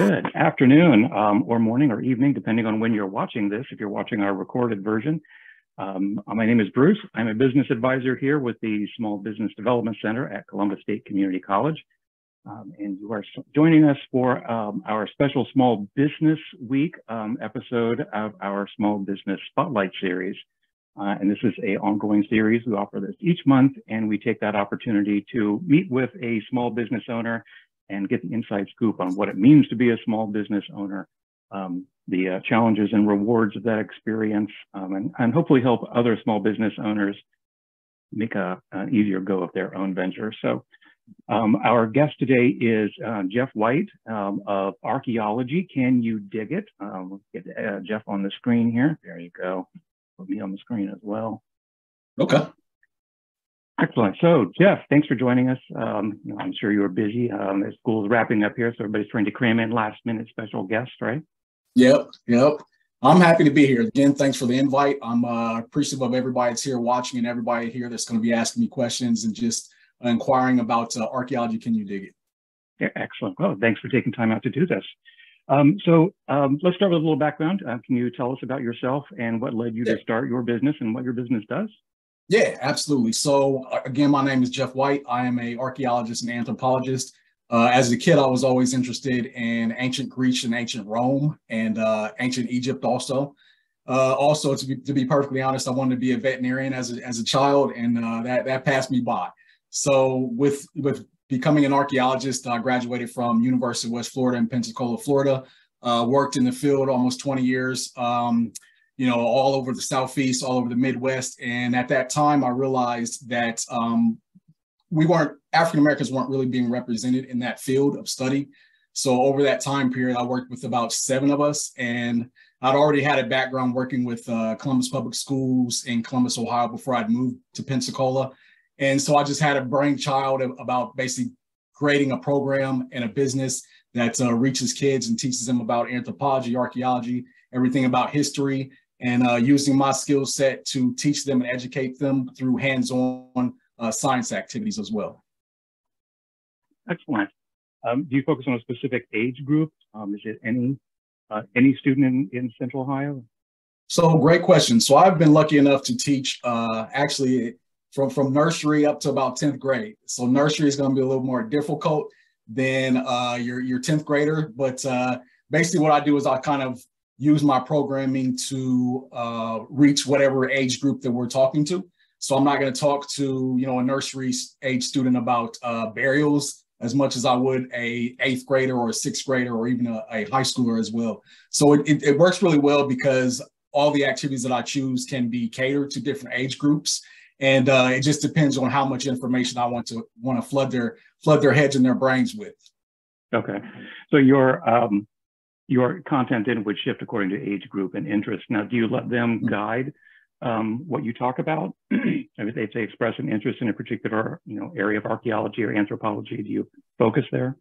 Good afternoon, um, or morning, or evening, depending on when you're watching this. If you're watching our recorded version, um, my name is Bruce. I'm a business advisor here with the Small Business Development Center at Columbus State Community College. Um, and you are joining us for um, our special Small Business Week um, episode of our Small Business Spotlight series. Uh, and this is a ongoing series. We offer this each month, and we take that opportunity to meet with a small business owner and get the inside scoop on what it means to be a small business owner, um, the uh, challenges and rewards of that experience, um, and, and, hopefully help other small business owners make a, an easier go of their own venture. So um, our guest today is uh, Jeff White um, of Archaeology. Can you dig it? Um, get uh, Jeff on the screen here. There you go. Put me on the screen as well. Okay. Excellent. So, Jeff, thanks for joining us. Um, you know, I'm sure you are busy. Um, school's wrapping up here, so everybody's trying to cram in last minute special guests, right? Yep, yep. I'm happy to be here. Again, thanks for the invite. I'm uh, appreciative of everybody that's here watching and everybody here that's going to be asking me questions and just inquiring about uh, archaeology. Can you dig it? Yeah, excellent. Well, thanks for taking time out to do this. Um, so um, let's start with a little background. Uh, can you tell us about yourself and what led you yeah. to start your business and what your business does? Yeah, absolutely. So uh, again, my name is Jeff White. I am a archaeologist and anthropologist. Uh, as a kid, I was always interested in ancient Greece and ancient Rome and uh, ancient Egypt also. Uh, also, to be, to be perfectly honest, I wanted to be a veterinarian as a, as a child, and uh, that, that passed me by. So with, with becoming an archaeologist, I graduated from University of West Florida in Pensacola, Florida, uh, worked in the field almost 20 years. Um, you know, all over the Southeast, all over the Midwest. And at that time, I realized that um, we weren't, African Americans weren't really being represented in that field of study. So over that time period, I worked with about seven of us, and I'd already had a background working with uh, Columbus Public Schools in Columbus, Ohio, before I'd moved to Pensacola. And so I just had a brainchild about basically creating a program and a business that uh, reaches kids and teaches them about anthropology, archaeology, everything about history, and uh, using my skill set to teach them and educate them through hands-on uh, science activities as well. Excellent. Um, do you focus on a specific age group? Um, is it any uh, any student in, in Central Ohio? So great question. So I've been lucky enough to teach uh, actually from, from nursery up to about 10th grade. So nursery is going to be a little more difficult than uh, your, your 10th grader. But uh, basically what I do is I kind of use my programming to uh, reach whatever age group that we're talking to. So I'm not going to talk to you know a nursery age student about uh, burials as much as I would a eighth grader or a sixth grader or even a, a high schooler as well. So it, it, it, works really well because all the activities that I choose can be catered to different age groups. And uh, it just depends on how much information I want to want to flood their flood their heads and their brains with. Okay, so your um, your content then would shift according to age group and interest. Now, do you let them mm-hmm. guide um, what you talk about? if they, say express an interest in a particular you know area of archaeology or anthropology, do you focus there?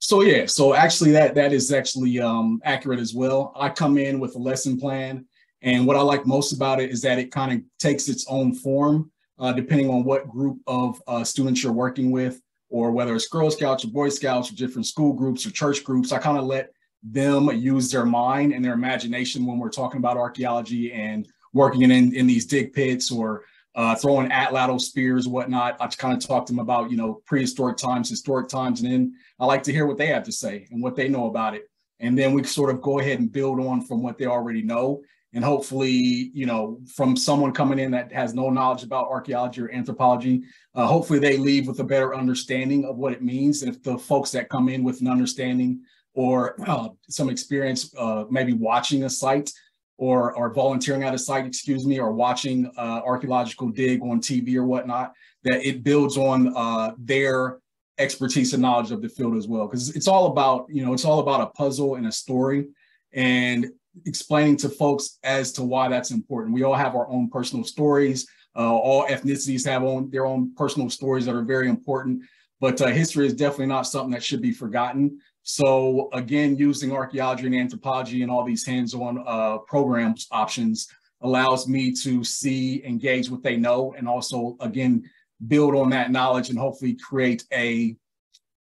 So yeah, so actually that that is actually um, accurate as well. I come in with a lesson plan, and what I like most about it is that it kind of takes its own form uh, depending on what group of uh, students you're working with, or whether it's Girl Scouts or Boy Scouts or different school groups or church groups. I kind of let them use their mind and their imagination when we're talking about archaeology and working in, in these dig pits or uh, throwing atlatl spears, whatnot. I kind of talk to them about, you know, prehistoric times, historic times, and then I like to hear what they have to say and what they know about it. And then we sort of go ahead and build on from what they already know. And hopefully, you know, from someone coming in that has no knowledge about archaeology or anthropology, uh, hopefully they leave with a better understanding of what it means. And if the folks that come in with an understanding or uh, some experience uh, maybe watching a site or, or volunteering at a site, excuse me, or watching uh, archaeological dig on TV or whatnot, that it builds on uh, their expertise and knowledge of the field as well. Because it's all about, you know, it's all about a puzzle and a story and explaining to folks as to why that's important. We all have our own personal stories. Uh, all ethnicities have own, their own personal stories that are very important. But uh, history is definitely not something that should be forgotten. So again, using archaeology and anthropology and all these hands-on uh, programs options allows me to see, engage what they know, and also again, build on that knowledge and hopefully create a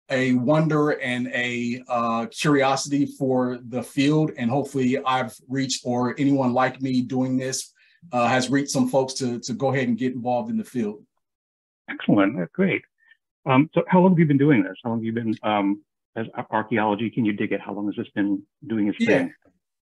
a wonder and a uh, curiosity for the field. And hopefully I've reached, or anyone like me doing this uh, has reached some folks to, to go ahead and get involved in the field. Excellent, That's great. Um, so how long have you been doing this? How long have you been um, as archaeology? Can you dig it? How long has this been doing its yeah. thing?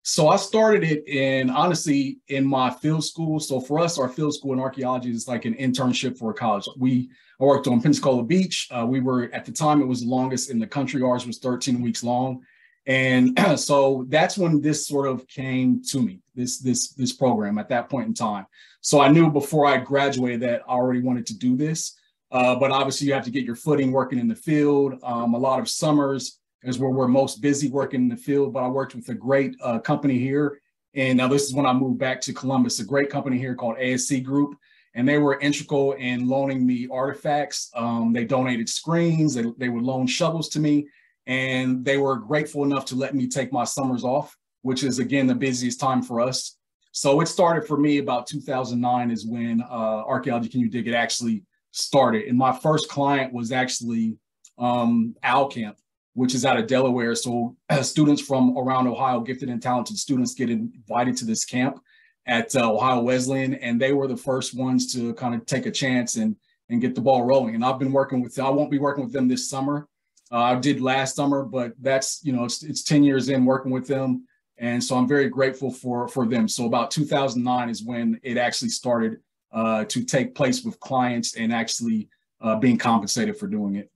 So I started it in honestly in my field school. So for us, our field school in archaeology is like an internship for a college. We I worked on Pensacola Beach. Uh, we were at the time it was the longest in the country. Ours was 13 weeks long, and so that's when this sort of came to me. This this this program at that point in time. So I knew before I graduated that I already wanted to do this. Uh, but obviously, you have to get your footing working in the field. Um, a lot of summers is where we're most busy working in the field. But I worked with a great uh, company here. And now this is when I moved back to Columbus, a great company here called ASC Group. And they were integral in loaning me artifacts. Um, they donated screens, they, they would loan shovels to me. And they were grateful enough to let me take my summers off, which is, again, the busiest time for us. So it started for me about 2009 is when uh, Archaeology Can You Dig It actually started. And my first client was actually um, Owl Camp which is out of Delaware. So uh, students from around Ohio, gifted and talented students, get invited to this camp at uh, Ohio Wesleyan, and they were the first ones to kind of take a chance and and get the ball rolling. And I've been working with. I won't be working with them this summer. Uh, I did last summer, but that's you know it's, it's ten years in working with them, and so I'm very grateful for for them. So about 2009 is when it actually started uh, to take place with clients and actually uh, being compensated for doing it.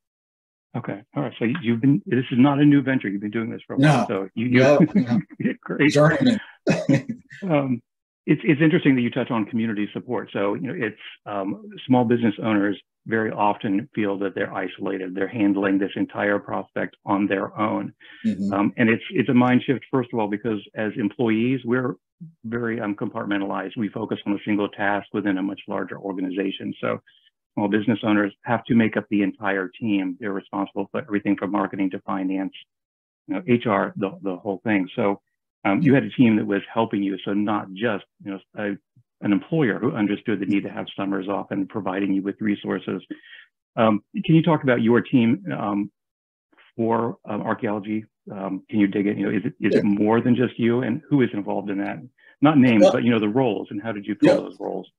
Okay. All right. So you've been, this is not a new venture. You've been doing this for a while. No. So you, you yeah. great. um, it's, it's interesting that you touch on community support. So, you know, it's um, small business owners very often feel that they're isolated. They're handling this entire prospect on their own. Mm-hmm. Um, and it's, it's a mind shift, first of all, because as employees, we're very um, compartmentalized. We focus on a single task within a much larger organization. So small business owners have to make up the entire team. They're responsible for everything from marketing to finance, you know, HR, the, the whole thing. So um, you had a team that was helping you. So not just, you know, a, an employer who understood the need to have summers off and providing you with resources. Um, can you talk about your team um, for um, archaeology? Um, can you dig it? You know, is it is yeah. it more than just you, and who is involved in that? Not names, well, but you know the roles, and how did you fill yeah. those roles?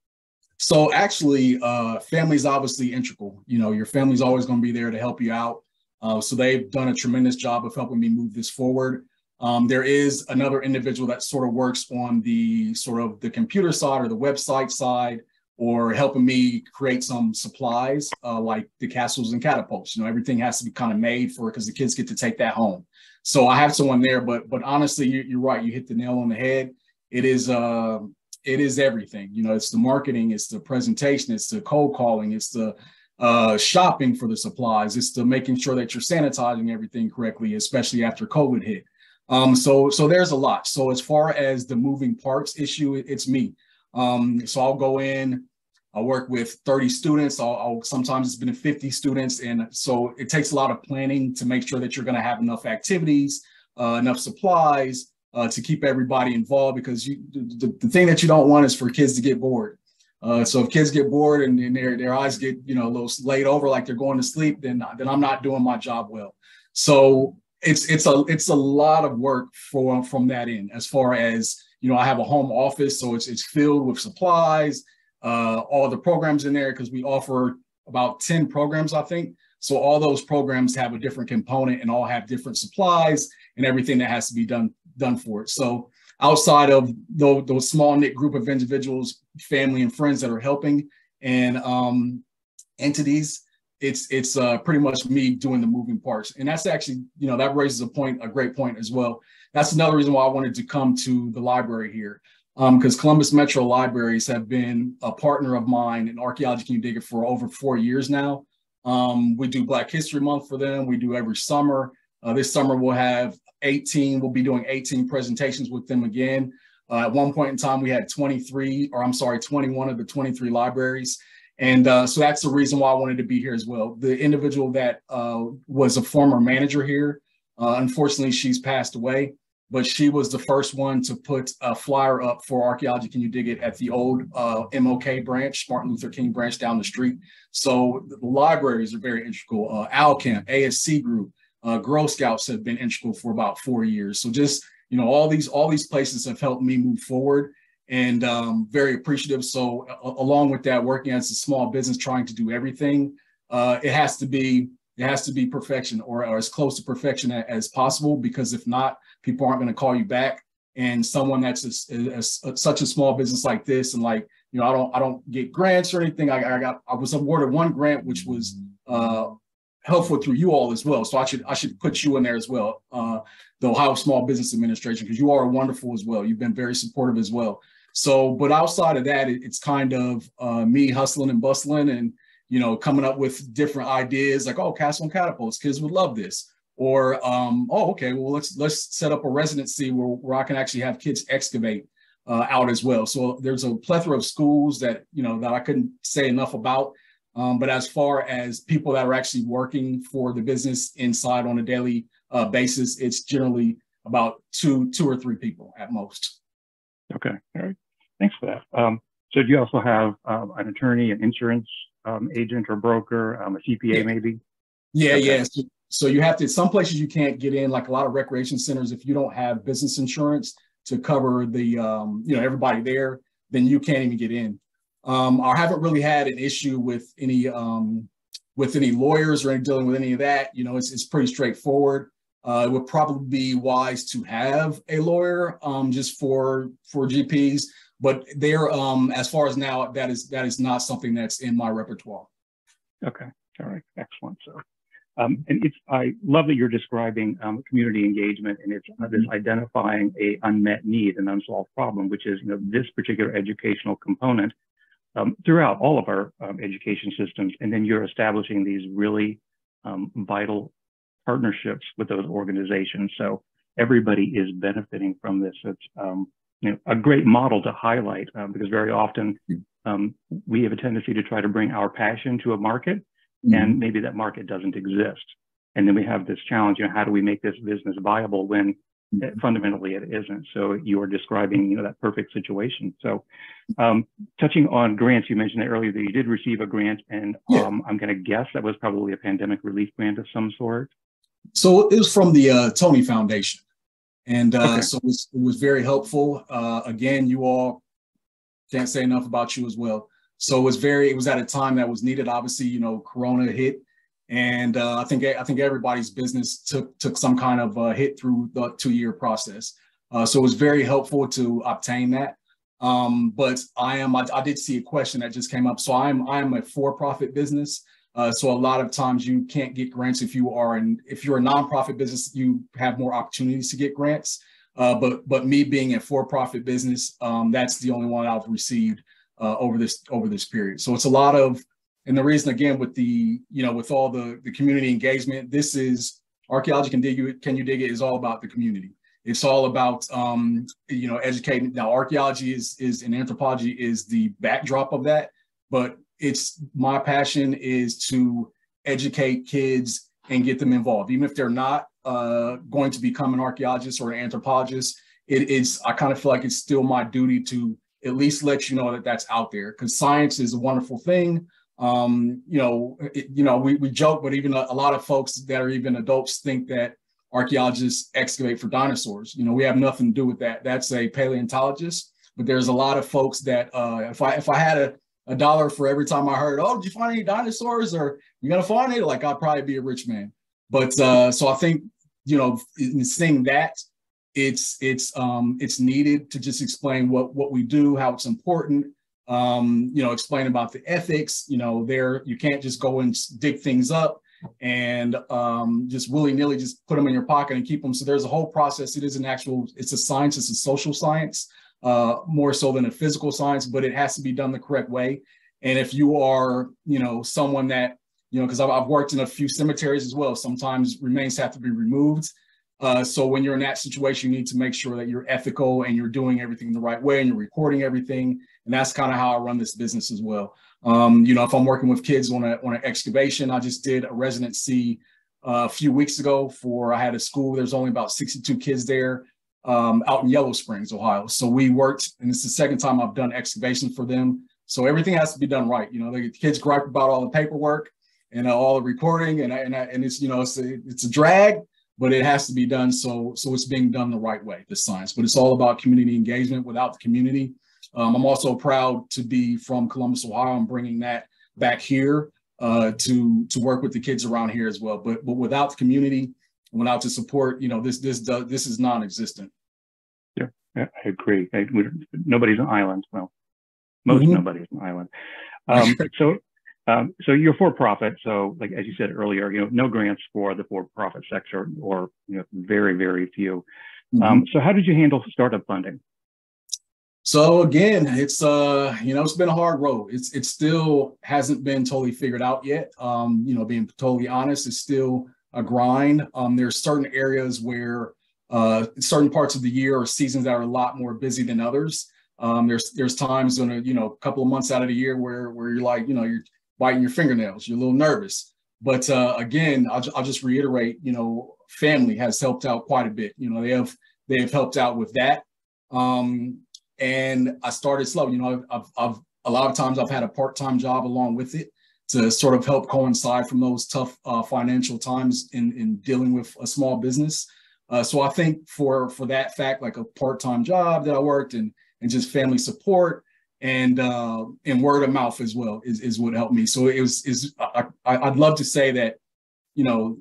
So actually, uh, family is obviously integral. You know, your family's always going to be there to help you out. Uh, so they've done a tremendous job of helping me move this forward. Um, there is another individual that sort of works on the sort of the computer side or the website side, or helping me create some supplies uh, like the castles and catapults. You know, everything has to be kind of made for it because the kids get to take that home. So I have someone there, but but honestly, you, are right. You hit the nail on the head. It is uh, it is everything. You know, it's the marketing, it's the presentation, it's the cold calling, it's the uh, shopping for the supplies, it's the making sure that you're sanitizing everything correctly, especially after COVID hit. Um, so, so there's a lot. So as far as the moving parts issue, it's me. Um, so I'll go in, I'll work with 30 students. I'll, I'll, sometimes it's been 50 students. And so it takes a lot of planning to make sure that you're going to have enough activities, uh, enough supplies, uh, to keep everybody involved because you, the, the thing that you don't want is for kids to get bored. Uh, so if kids get bored and, and, their, their eyes get you know a little laid over like they're going to sleep, then then I'm not doing my job well. So it's it's a it's a lot of work for from that end. As far as you know, I have a home office, so it's it's filled with supplies, uh, all the programs in there because we offer about ten programs, I think. So all those programs have a different component and all have different supplies and everything that has to be done done for it. So outside of those, those small knit group of individuals, family and friends that are helping and um, entities, it's it's uh, pretty much me doing the moving parts. And that's actually, you know, that raises a point, a great point as well. That's another reason why I wanted to come to the library here. Because um, Columbus Metro Libraries have been a partner of mine in Archaeology Can You Dig It for over four years now. Um, we do Black History Month for them. We do every summer. Uh, this summer we'll have 18. We'll be doing 18 presentations with them again. Uh, at one point in time, we had 23, or I'm sorry, 21 of the 23 libraries. And uh, so that's the reason why I wanted to be here as well. The individual that uh, was a former manager here, uh, unfortunately, she's passed away. but she was the first one to put a flyer up for archaeology. Can you dig it at the old uh, MLK branch, Martin Luther King branch down the street? So the libraries are very integral. Uh, ALCamp, ASC Group, uh, Girl Scouts have been integral for about four years. So just you know, all these all these places have helped me move forward, and um, very appreciative. So along with that, working as a small business, trying to do everything, uh, it has to be it has to be perfection or, or as close to perfection as possible because if not people aren't going to call you back. And someone that's a, a, such a small business like this and like you know i don't i don't get grants or anything. I, I got i was awarded one grant which was uh, helpful through you all as well. So i should i should put you in there as well uh, the ohio small business administration because you are wonderful as well. You've been very supportive as well so but outside of that it, it's kind of uh, me hustling and bustling and you know coming up with different ideas like oh castle and catapults kids would love this or um, oh, okay, well let's let's set up a residency where, where I can actually have kids excavate uh, out as well. So there's a plethora of schools that you know that I couldn't say enough about. Um, but as far as people that are actually working for the business inside on a daily uh, basis, it's generally about two two or three people at most. Okay, all right. Thanks for that. Um, so do you also have um, an attorney, an insurance um, agent or broker, um, a CPA yeah. maybe? Yeah, okay. yeah. So so you have to, some places you can't get in, like a lot of recreation centers, if you don't have business insurance to cover the, um, you know, everybody there, then you can't even get in. Um, I haven't really had an issue with any, um, with any lawyers or any dealing with any of that. You know, it's, it's pretty straightforward. Uh, it would probably be wise to have a lawyer um, just for for GPs, but there, um, as far as now, that is that is not something that's in my repertoire. Okay, all right, excellent. So um, and it's, I love that you're describing um, community engagement and it's uh, this identifying a unmet need, an unsolved problem, which is, you know, this particular educational component um, throughout all of our um, education systems. And then you're establishing these really vital partnerships with those organizations. So everybody is benefiting from this. It's, um, you know, a great model to highlight because very often we have a tendency to try to bring our passion to a market mm-hmm. and maybe that market doesn't exist. And then we have this challenge, you know, how do we make this business viable when mm-hmm. fundamentally it isn't? So you are describing, you know, that perfect situation. So um, touching on grants, you mentioned earlier that you did receive a grant and yeah. um, I'm going to guess that was probably a pandemic relief grant of some sort. So it was from the uh, Tony Foundation. And uh, okay. so it was, it was, very helpful. Uh, again, you all can't say enough about you as well. So it was very, it was at a time that was needed. Obviously, you know, Corona hit, and uh, I think I think everybody's business took took some kind of uh, hit through the two year process. Uh, so it was very helpful to obtain that. Um, but I am, I, I, did see a question that just came up. So I'm I'm a for profit business. Uh, so a lot of times you can't get grants if you are in if you're a nonprofit business, you have more opportunities to get grants. Uh, but but me being a for profit business, um, that's the only one I've received uh, over this over this period. So it's a lot of, and the reason again with the you know with all the the community engagement, this is archaeology can dig it, can you dig it is all about the community. It's all about um, you know educating. Now archaeology is is and anthropology is the backdrop of that, but it's my passion is to educate kids and get them involved, even if they're not uh, going to become an archaeologist or an anthropologist. It is I kind of feel like it's still my duty to at least let you know that that's out there because science is a wonderful thing. Um, you know, it, you know, we, we joke, but even a, a, lot of folks that are even adults think that archaeologists excavate for dinosaurs. You know, we have nothing to do with that. That's a paleontologist. But there's a lot of folks that uh, if I if I had a, a dollar for every time I heard, oh, did you find any dinosaurs or you gonna find it? Like I'd probably be a rich man. But uh, so I think you know, in saying that, it's it's um, it's needed to just explain what what we do, how it's important. Um, you know, explain about the ethics. You know, there you can't just go and dig things up and um, just willy nilly just put them in your pocket and keep them. So there's a whole process. It is an actual. It's a science. It's a social science uh, more so than a physical science, but it has to be done the correct way. And if you are, you know, someone that you know, because I've, I've worked in a few cemeteries as well. Sometimes remains have to be removed uh, so when you're in that situation, you need to make sure that you're ethical and you're doing everything the right way and you're recording everything. And that's kind of how I run this business as well. Um, you know, if I'm working with kids on a on an excavation, I just did a residency uh, a few weeks ago for I had a school. There's only about 62 kids there. Um, out in Yellow Springs, Ohio. So we worked, and it's the second time I've done excavation for them. So everything has to be done right. You know, the kids gripe about all the paperwork and uh, all the reporting, and and, and it's you know it's a, it's a drag, but it has to be done. So so it's being done the right way. The science, but it's all about community engagement. Without the community, um, I'm also proud to be from Columbus, Ohio. I'm bringing that back here uh, to to work with the kids around here as well. But but without the community, without to support, you know, this this does this is non-existent. Yeah, yeah I agree. I, nobody's an island. Well, most mm-hmm. nobody's an island. Um, so. Um, so you're for profit. So like, as you said earlier, you know, no grants for the for profit sector or, you know, very, very few. Mm-hmm. Um, so how did you handle startup funding? So again, it's uh, you know, it's been a hard road. It's it still hasn't been totally figured out yet. Um, you know, being totally honest, it's still a grind. Um, there's certain areas where uh, certain parts of the year or seasons that are a lot more busy than others. Um, there's there's times in a you know couple of months out of the year where where you're like you know you're biting your fingernails, you're a little nervous. But uh, again, I'll, I'll just reiterate, you know, family has helped out quite a bit. You know, they have they have helped out with that. Um, and I started slow. You know, I've, I've a lot of times I've had a part-time job along with it to sort of help coincide from those tough uh, financial times in, in dealing with a small business. Uh, so I think for for that fact, like a part-time job that I worked and and just family support and uh, and word of mouth as well is, is what helped me. So it was is I, I'd love to say that you know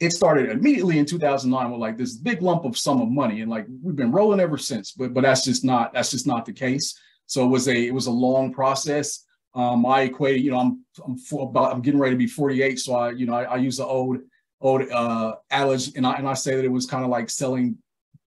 it started immediately in 2009 with like this big lump of sum of money and like we've been rolling ever since but but that's just not that's just not the case so it was a it was a long process um i equate, you know i'm i'm for about i'm getting ready to be 48 so i you know i, I use the old old uh adage and i and i say that it was kind of like selling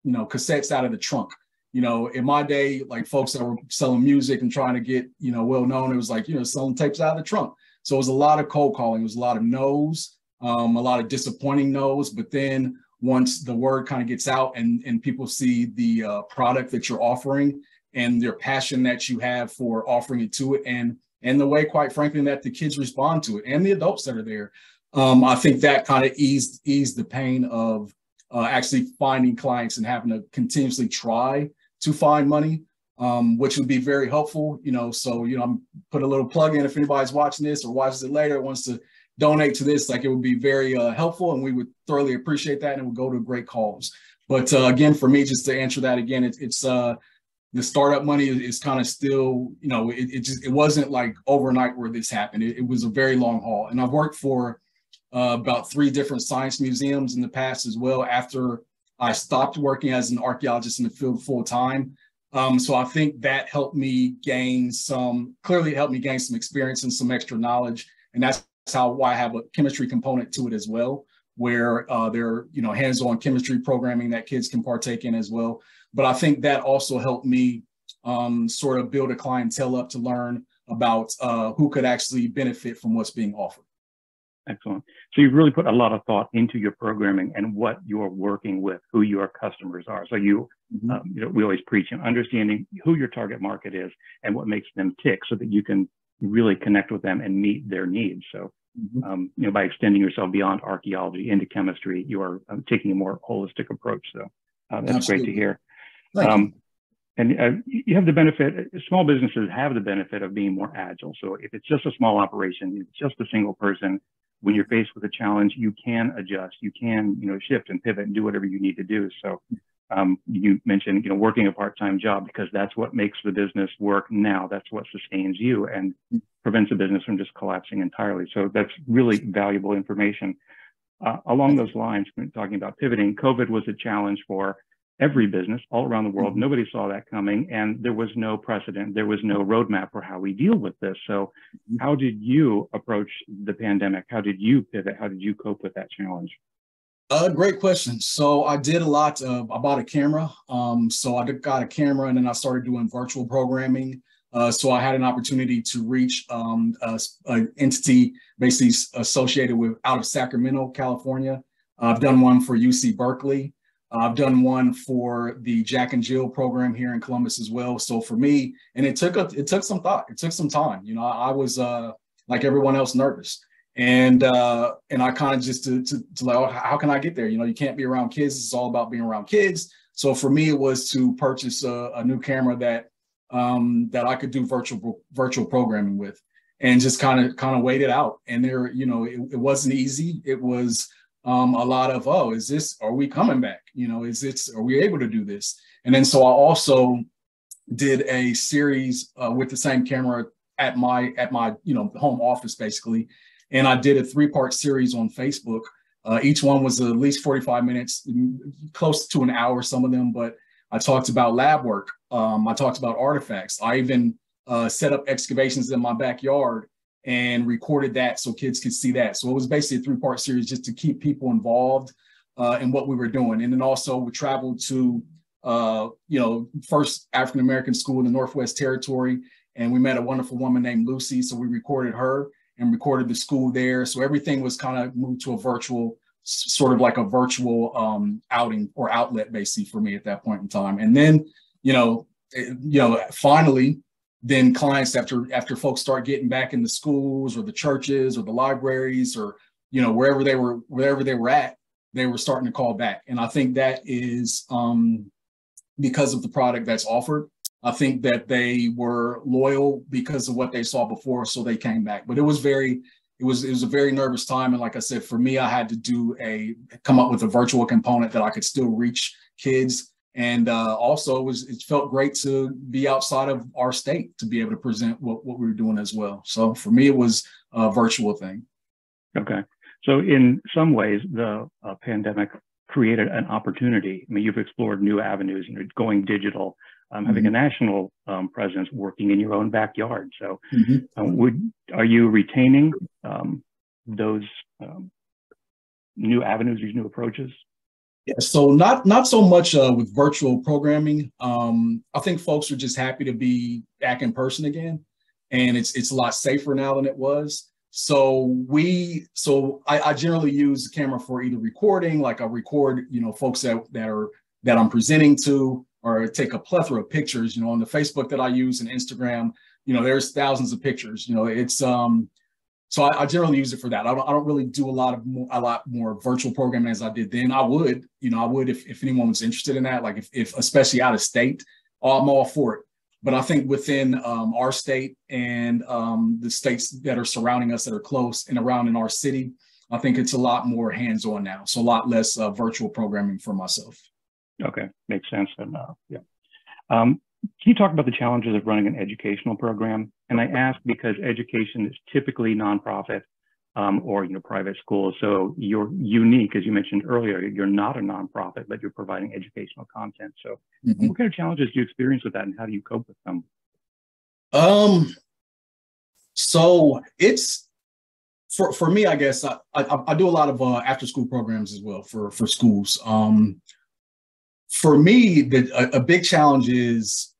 you know cassettes out of the trunk. You know in my day like folks that were selling music and trying to get you know well known it was like you know selling tapes out of the trunk. So it was a lot of cold calling. It was a lot of no's um, a lot of disappointing no's. But then once the word kind of gets out and, and people see the uh, product that you're offering and their passion that you have for offering it to it and and the way, quite frankly, that the kids respond to it and the adults that are there, um, I think that kind of eased eased the pain of uh, actually finding clients and having to continuously try to find money, um, which would be very helpful. You know, so you know, I'm put a little plug in if anybody's watching this or watches it later wants to donate to this, like it would be very uh, helpful and we would thoroughly appreciate that and it would go to a great cause. But uh, again, for me, just to answer that again, it, it's uh, the startup money is, is kind of still, you know, it, it, just, it wasn't like overnight where this happened. It, it was a very long haul. And I've worked for uh, about three different science museums in the past as well after I stopped working as an archaeologist in the field full time. Um, so I think that helped me gain some, clearly it helped me gain some experience and some extra knowledge. And that's how why I have a chemistry component to it as well, where uh, there are you know hands-on chemistry programming that kids can partake in as well. But I think that also helped me um, sort of build a clientele up to learn about uh, who could actually benefit from what's being offered. Excellent. So you've really put a lot of thought into your programming and what you're working with, who your customers are. So you, mm-hmm. um, you know, we always preach on understanding who your target market is and what makes them tick, so that you can really connect with them and meet their needs. So, mm-hmm. um, you know, by extending yourself beyond archaeology into chemistry, you are um, taking a more holistic approach. So uh, that's Absolutely. great to hear. Um, and uh, you have the benefit, small businesses have the benefit of being more agile. So if it's just a small operation, it's just a single person, when you're faced with a challenge, you can adjust, you can, you know, shift and pivot and do whatever you need to do. So um, you mentioned, you know, working a part-time job because that's what makes the business work now. That's what sustains you and prevents the business from just collapsing entirely. So that's really valuable information. Uh, along those lines, talking about pivoting, COVID was a challenge for every business all around the world. Mm-hmm. Nobody saw that coming, and there was no precedent. There was no roadmap for how we deal with this. So, mm-hmm. how did you approach the pandemic? How did you pivot? How did you cope with that challenge? Uh, great question. So I did a lot of, I bought a camera. Um, so I got a camera and then I started doing virtual programming. Uh, so I had an opportunity to reach um, an entity basically associated with out of Sacramento, California. I've done one for UC Berkeley. I've done one for the Jack and Jill program here in Columbus as well. So for me, and it took a, it took some thought. It took some time. You know, I, I was uh, like everyone else nervous and uh, and I kind of just to, to, to like, oh, how can I get there? You know, you can't be around kids. It's all about being around kids. So for me, it was to purchase a, a new camera that um, that I could do virtual virtual programming with, and just kind of kind of wait it out. And there, you know, it, it wasn't easy. It was um, a lot of oh, is this? Are we coming back? You know, is this? Are we able to do this? And then so I also did a series uh, with the same camera at my at my you know home office basically, and I did a three part series on Facebook. Uh, each one was at least 45 minutes, close to an hour, some of them, but I talked about lab work. Um, I talked about artifacts. I even uh, set up excavations in my backyard and recorded that so kids could see that. So it was basically a three part series just to keep people involved uh, in what we were doing. And then also we traveled to, uh, you know, first African American school in the Northwest Territory. And we met a wonderful woman named Lucy. So we recorded her and recorded the school there. So everything was kind of moved to a virtual, sort of like a virtual um, outing or outlet basically for me at that point in time. And then, you know, it, you know, finally, then clients after after folks start getting back in the schools or the churches or the libraries or you know wherever they were wherever they were at, they were starting to call back. And I think that is um, because of the product that's offered I think that they were loyal because of what they saw before, so they came back. But it was very, it was it was a very nervous time, and like I said, for me, I had to do a come up with a virtual component that I could still reach kids, and uh, also it was it felt great to be outside of our state to be able to present what what we were doing as well. So for me, it was a virtual thing. Okay, so in some ways, the uh, pandemic created an opportunity. I mean, you've explored new avenues, you know, going digital um, having mm-hmm. a national um, presence working in your own backyard. So, mm-hmm. um, would are you retaining um, those um, new avenues, these new approaches? Yeah, so not not so much uh, with virtual programming. Um, I think folks are just happy to be back in person again, and it's it's a lot safer now than it was. So we, so I, I generally use the camera for either recording, like I record, you know, folks that that are that I'm presenting to, or take a plethora of pictures, you know, on the Facebook that I use and Instagram, you know, there's thousands of pictures, you know, it's, um, so I, I generally use it for that. I don't, I don't really do a lot of more, a lot more virtual programming as I did then. I would, you know, I would if, if anyone was interested in that, like if, if especially out of state, I'm all for it. But I think within um, our state and um, the states that are surrounding us that are close and around in our city, I think it's a lot more hands-on now. So a lot less uh, virtual programming for myself. Okay, makes sense. And uh, yeah, um, can you talk about the challenges of running an educational program? And I ask because education is typically nonprofit um, or you know private schools. So you're unique, as you mentioned earlier. You're not a nonprofit, but you're providing educational content. So mm-hmm. what kind of challenges do you experience with that, and how do you cope with them? Um, so it's for for me, I guess I I, I do a lot of uh, after school programs as well for for schools. Um, for me, the, a, a, big challenge is,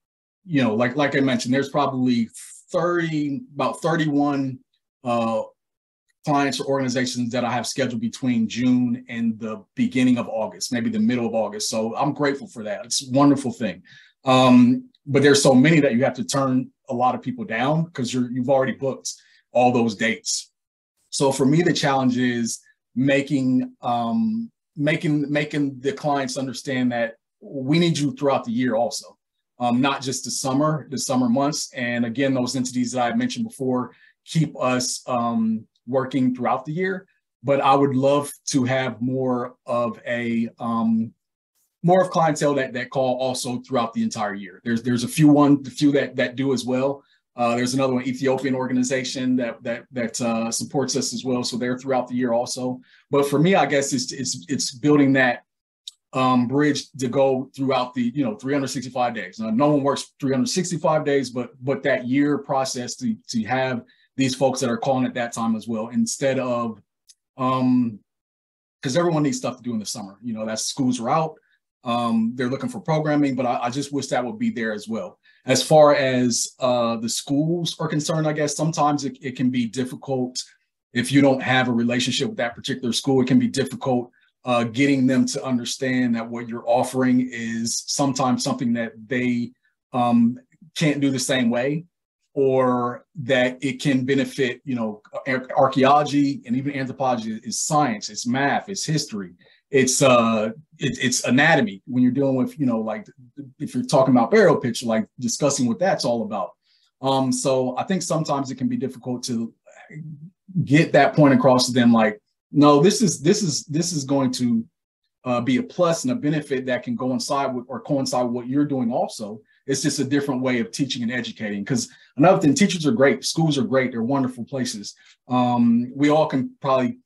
you know, like like I mentioned, there's probably 30, about 31 uh, clients or organizations that I have scheduled between June and the beginning of August, maybe the middle of August. So I'm grateful for that. It's a wonderful thing. Um, but there's so many that you have to turn a lot of people down because you're you've already booked all those dates. So for me, the challenge is making um, making making the clients understand that we need you throughout the year also, um, not just the summer, the summer months. And again, those entities that I mentioned before keep us um, working throughout the year. But I would love to have more of a um, more of clientele that that call also throughout the entire year. There's there's a few one, the few that that do as well. Uh, there's another one, Ethiopian organization that that that uh, supports us as well. So they're throughout the year also. But for me, I guess it's it's it's building that um, bridge to go throughout the you know 365 days. Now, no one works 365 days, but but that year process to to have these folks that are calling at that time as well instead of um because everyone needs stuff to do in the summer. You know, that schools are out. Um, they're looking for programming, but I, I just wish that would be there as well. As far as uh, the schools are concerned, I guess sometimes it, it can be difficult if you don't have a relationship with that particular school. It can be difficult uh, getting them to understand that what you're offering is sometimes something that they um, can't do the same way or that it can benefit you know archaeology and even anthropology is science it's math it's history it's uh it, it's anatomy. When you're dealing with you know like if you're talking about burial picture like discussing what that's all about. Um so i think sometimes it can be difficult to get that point across to them like no this is this is this is going to uh, be a plus and a benefit that can coincide with or coincide with what you're doing also it's just a different way of teaching and educating because another thing teachers are great schools are great they're wonderful places um, we all can probably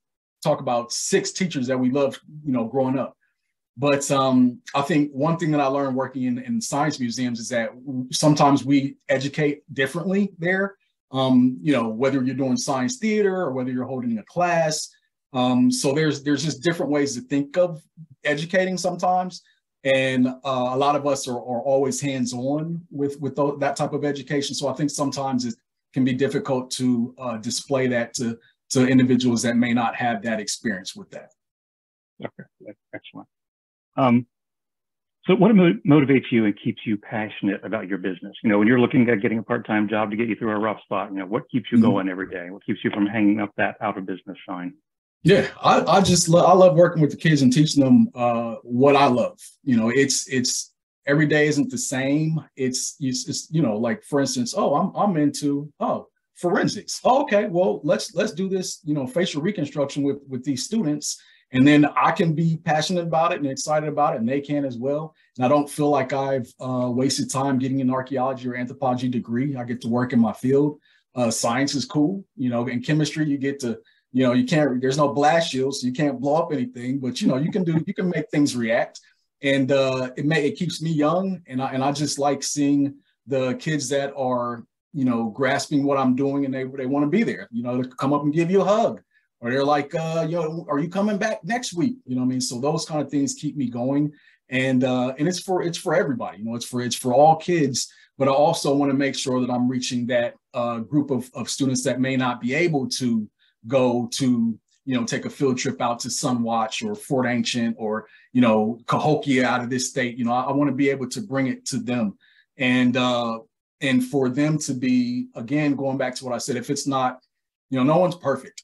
talk about six teachers that we loved, you know, growing up. But um, I think one thing that I learned working in, in science museums is that sometimes we educate differently there. Um, you know, whether you're doing science theater or whether you're holding a class. Um, so there's there's just different ways to think of educating sometimes. And uh, a lot of us are, are always hands-on with with th- that type of education. So I think sometimes it can be difficult to uh, display that to to individuals that may not have that experience with that. Okay, excellent. Um, so what motivates you and keeps you passionate about your business? You know, when you're looking at getting a part-time job to get you through a rough spot, you know, what keeps you mm-hmm. going every day? What keeps you from hanging up that out of business sign? Yeah, I, I just I love working with the kids and teaching them uh, what I love. You know, it's it's every day isn't the same. It's, it's, it's you know, like for instance, oh, I'm I'm into oh forensics. Oh, okay, well, let's let's do this, you know, facial reconstruction with with these students, and then I can be passionate about it and excited about it, and they can as well. And I don't feel like I've uh, wasted time getting an archaeology or anthropology degree. I get to work in my field. Uh, science is cool, you know. In chemistry, you get to, you know, you can't. There's no blast shield, so you can't blow up anything, but you know, you can do. You can make things react, and uh, it may it keeps me young, and I and I just like seeing the kids that are you know, grasping what I'm doing and they, they want to be there, you know, to come up and give you a hug. Or they're like, uh, you know, are you coming back next week? You know I mean? So those kind of things keep me going. And uh, and it's for it's for everybody, you know, it's for it's for all kids, but I also want to make sure that I'm reaching that uh, group of, of students that may not be able to go to you know, take a field trip out to Sunwatch or Fort Ancient or, you know, Cahokia out of this state. You know, I, I want to be able to bring it to them. And uh, and for them to be again going back to what i said if it's not you know no one's perfect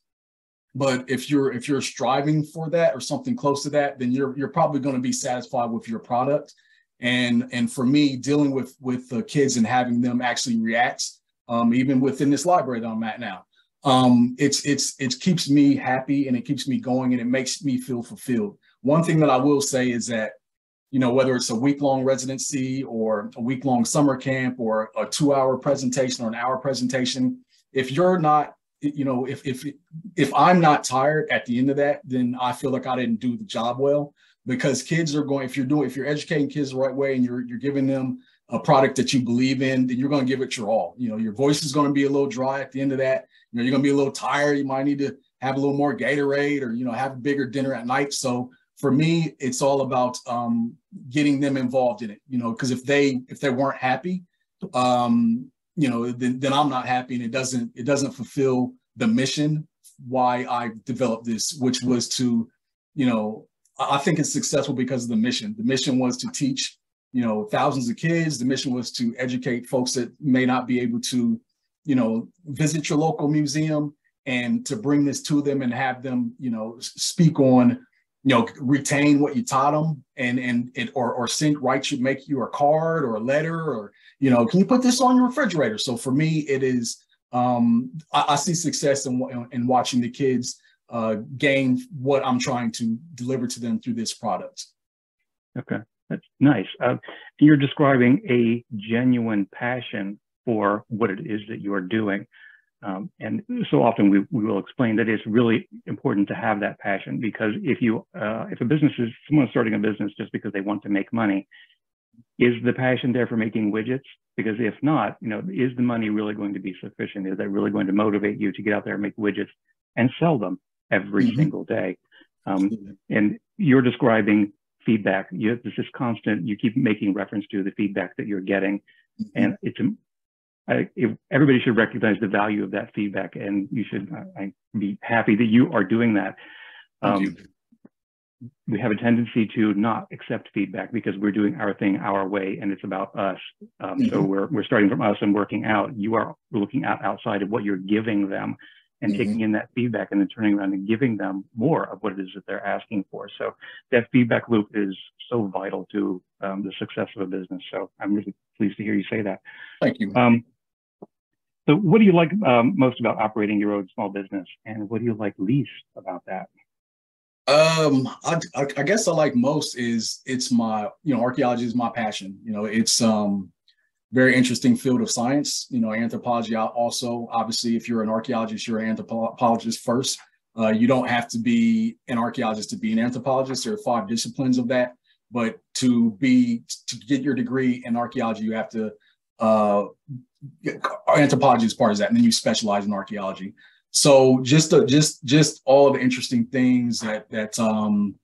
but if you're if you're striving for that or something close to that then you're you're probably going to be satisfied with your product and and for me dealing with with the kids and having them actually react um, even within this library that i'm at now um, it's it's it keeps me happy and it keeps me going and it makes me feel fulfilled one thing that i will say is that you know, whether it's a week long residency or a week long summer camp or a two hour presentation or an hour presentation, if you're not, you know, if, if, if I'm not tired at the end of that, then I feel like I didn't do the job well because kids are going, if you're doing, if you're educating kids the right way and you're, you're giving them a product that you believe in, then you're going to give it your all. You know, your voice is going to be a little dry at the end of that. You know, you're going to be a little tired. You might need to have a little more Gatorade or, you know, have a bigger dinner at night. So for me, it's all about um, getting them involved in it. You know, because if they if they weren't happy, um, you know, then, then I'm not happy, and it doesn't it doesn't fulfill the mission why I developed this, which was to, you know, I think it's successful because of the mission. The mission was to teach, you know, thousands of kids. The mission was to educate folks that may not be able to, you know, visit your local museum and to bring this to them and have them, you know, speak on you know retain what you taught them and and it or or sync right should make you a card or a letter or you know can you put this on your refrigerator? So for me it is um i, I see success in, in watching the kids uh gain what i'm trying to deliver to them through this product. Okay. That's nice. Uh, you're describing a genuine passion for what it is that you are doing um, and so often we, we will explain that it's really important to have that passion because if you uh, if a business is someone starting a business just because they want to make money, is the passion there for making widgets? Because if not, you know, is the money really going to be sufficient? Is that really going to motivate you to get out there and make widgets and sell them every mm-hmm. single day? Um, and you're describing feedback. You have this is constant. You keep making reference to the feedback that you're getting, mm-hmm. and it's I, if, everybody should recognize the value of that feedback, and you should I, be happy that you are doing that. Um, we have a tendency to not accept feedback because we're doing our thing our way, and it's about us. Um, mm-hmm. So we're we're starting from us and working out. You are looking out outside of what you're giving them, and mm-hmm. taking in that feedback and then turning around and giving them more of what it is that they're asking for. So that feedback loop is so vital to um, the success of a business. So I'm really pleased to hear you say that. Thank you. Um, so what do you like um, most about operating your own small business, and what do you like least about that? Um, I, I, guess I like most is it's my you know archaeology is my passion. You know, it's um very interesting field of science. You know, anthropology also obviously if you're an archaeologist, you're an anthropologist first. Uh, you don't have to be an archaeologist to be an anthropologist. There are five disciplines of that, but to be to get your degree in archaeology, you have to uh, anthropology is part of that, and then you specialize in archaeology. So just just just all the interesting things that that um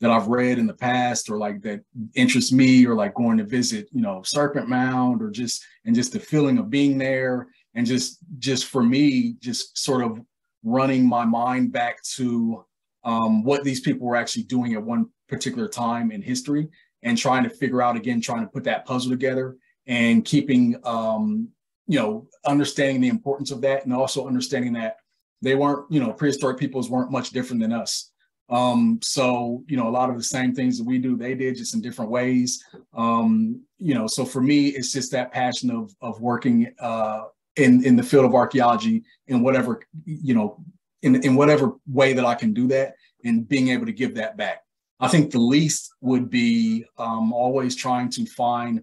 that I've read in the past or like that interest me or like going to visit, you know, Serpent Mound or just and just the feeling of being there and just just for me, just sort of running my mind back to um, what these people were actually doing at one particular time in history and trying to figure out again, trying to put that puzzle together and keeping um, you know, understanding the importance of that and also understanding that they weren't, you know, prehistoric peoples weren't much different than us. Um, so, you know, a lot of the same things that we do, they did just in different ways. Um, you know, so for me, it's just that passion of, of working uh, in, in the field of archaeology in whatever, you know, in, in whatever way that I can do that and being able to give that back. I think the least would be um, always trying to find,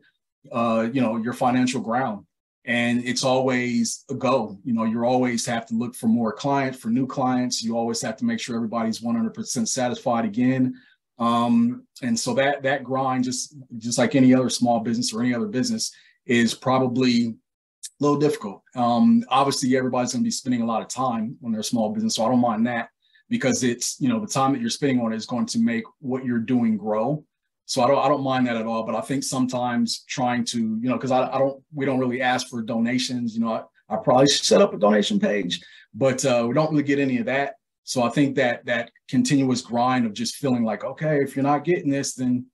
uh, you know, your financial ground and it's always a go. You know you always have to look for more clients for new clients. You always have to make sure everybody's 100% satisfied again. Um, and so that that grind just just like any other small business or any other business is probably a little difficult. Um, obviously everybody's going to be spending a lot of time when they're a small business so i don't mind that because it's you know the time that you're spending on it is going to make what you're doing grow so I don't I don't mind that at all. But I think sometimes trying to, you know, because I, I don't we don't really ask for donations. You know, I, I probably should set up a donation page, but uh, we don't really get any of that. So I think that that continuous grind of just feeling like, okay, if you're not getting this, then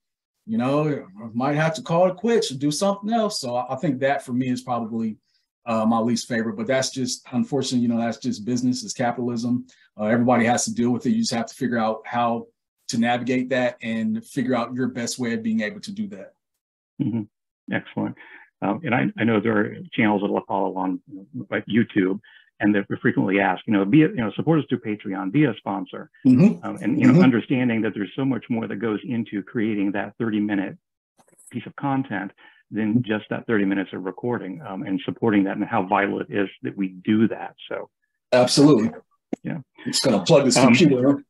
you know, I might have to call it quits or do something else. So I think that for me is probably uh, my least favorite. But that's just unfortunately, you know, that's just business, is capitalism. Uh, everybody has to deal with it. You just have to figure out how to navigate that and figure out your best way of being able to do that. Mm-hmm. Excellent. Um, and I, I, know there are channels that will follow on like YouTube and that we frequently ask, you know, be a, you know, support us through Patreon, be a sponsor. Mm-hmm. Um, and, you know, mm-hmm. understanding that there's so much more that goes into creating that 30 minute piece of content than just that 30 minutes of recording um, and supporting that and how vital it is that we do that. So absolutely. Yeah. It's going to plug this um, computer.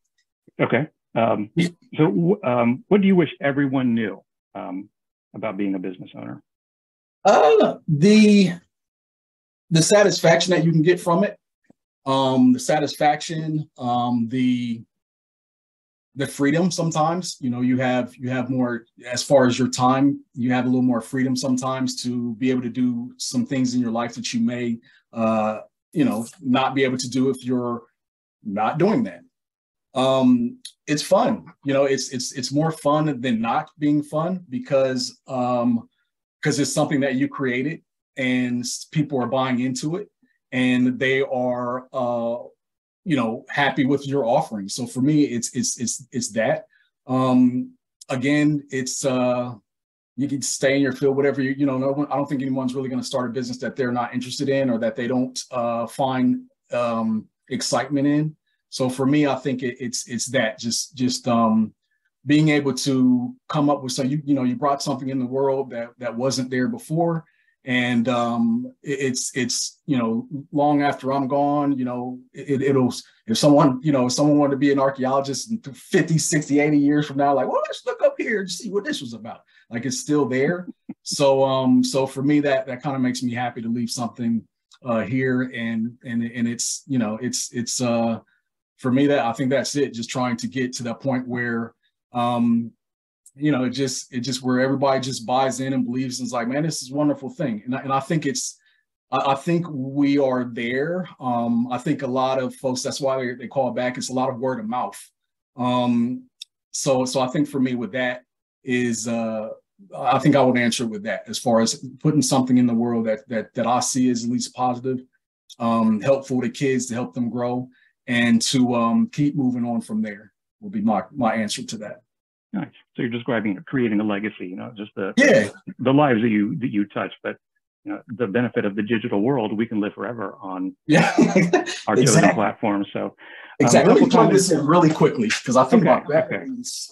Okay. Um, so, um, what do you wish everyone knew um, about being a business owner? Uh, the the satisfaction that you can get from it, um, the satisfaction, um, the the freedom. Sometimes, you know, you have you have more as far as your time. You have a little more freedom sometimes to be able to do some things in your life that you may, uh, you know, not be able to do if you're not doing that um, it's fun. You know, it's it's it's more fun than not being fun because um, because it's something that you created and people are buying into it and they are uh, you know happy with your offering. So for me, it's it's it's it's that. Um, again, it's uh, you can stay in your field, whatever you you know. No one, I don't think anyone's really going to start a business that they're not interested in or that they don't uh, find um, excitement in. So for me, I think it, it's it's that just just um, being able to come up with so you you know you brought something in the world that that wasn't there before, and um, it, it's it's you know long after I'm gone, you know it, it'll if someone you know if someone wanted to be an archaeologist in 50, 60, 80 years from now, like well let's look up here and see what this was about. Like it's still there. so um so for me that that kind of makes me happy to leave something uh here and and and it's you know it's it's uh for me, that I think that's it. Just trying to get to that point where, um, you know, it just it just where everybody just buys in and believes and is like, man, this is a wonderful thing. And I, and I think it's, I, think we are there. Um, I think a lot of folks. That's why they, they call it back. It's a lot of word of mouth. Um, so so I think for me with that is uh, I think I would answer with that as far as putting something in the world that that that I see as at least positive um, helpful to kids to help them grow, and to um, keep moving on from there. Will be my my answer to that. Nice. So you're describing creating a legacy, you know, just the yeah the lives that you that you touch, but you know, the benefit of the digital world, we can live forever on yeah our exactly. chosen platform. So um, exactly. Let me plug this in really quickly because I think Okay, my battery's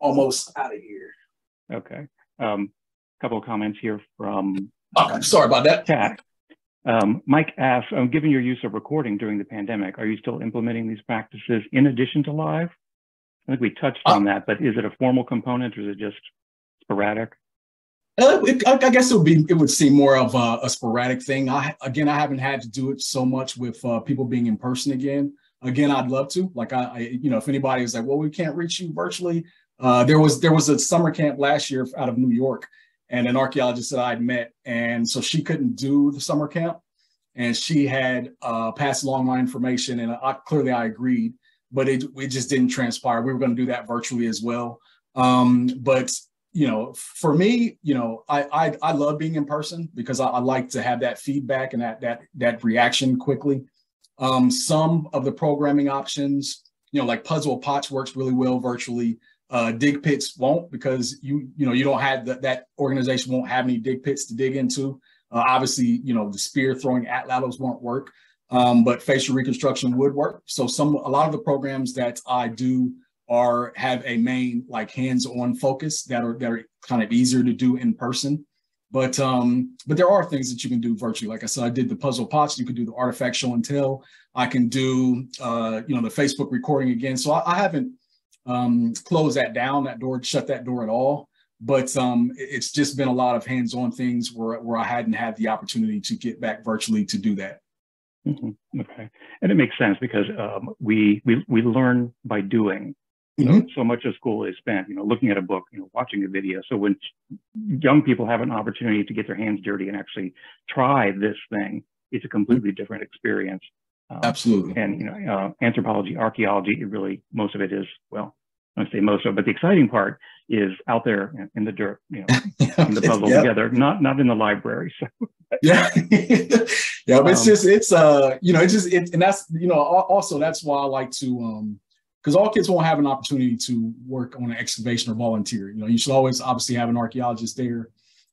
almost out of here. Okay. Um, couple of comments here from Okay, sorry about that. Um, Mike asks, um, given your use of recording during the pandemic, are you still implementing these practices in addition to live? I think we touched Uh, on that, but is it a formal component or is it just sporadic? Uh, it, I, guess it would be it would seem more of a, a sporadic thing. I again I haven't had to do it so much with uh, people being in person again. Again, I'd love to. Like I, I, you know, if anybody is like, well, we can't reach you virtually. Uh, there was there was a summer camp last year out of New York, and an archaeologist that I'd met, and so she couldn't do the summer camp, and she had uh, passed along my information, and I clearly I agreed, but it it just didn't transpire. We were going to do that virtually as well, um, but you know, for me, you know, I I, I love being in person because I, I like to have that feedback and that that that reaction quickly. Um, some of the programming options, you know, like Puzzle Pots works really well virtually. Uh, dig pits won't because you you know you don't have that that organization won't have any dig pits to dig into. Uh, obviously, you know the spear throwing atlatls won't work, um, but facial reconstruction would work. So some a lot of the programs that I do are have a main like hands-on focus that are that are kind of easier to do in person. But um, but there are things that you can do virtually. Like I said, I did the puzzle pots. You can do the artifact show and tell. I can do uh, you know the Facebook recording again. So I, I haven't um, closed that down, that door, shut that door at all. But um, it's just been a lot of hands-on things where where I hadn't had the opportunity to get back virtually to do that. Mhm. Okay, and it makes sense because um, we we we learn by doing. You know, Mhm. so much of school is spent, you know, looking at a book, you know, watching a video. So when young people have an opportunity to get their hands dirty and actually try this thing, it's a completely different experience. Um, Absolutely. and you know, uh, anthropology, archaeology, it really most of it is well, I say most of, it, but the exciting part is out there in- in the dirt, you know, in the puzzle Yep. together, not not in the library. So yeah yeah but it's Um, just it's uh you know it's just it and that's you know also that's why i like to um because all kids won't have an opportunity to work on an excavation or volunteer you know you should always obviously have an archaeologist there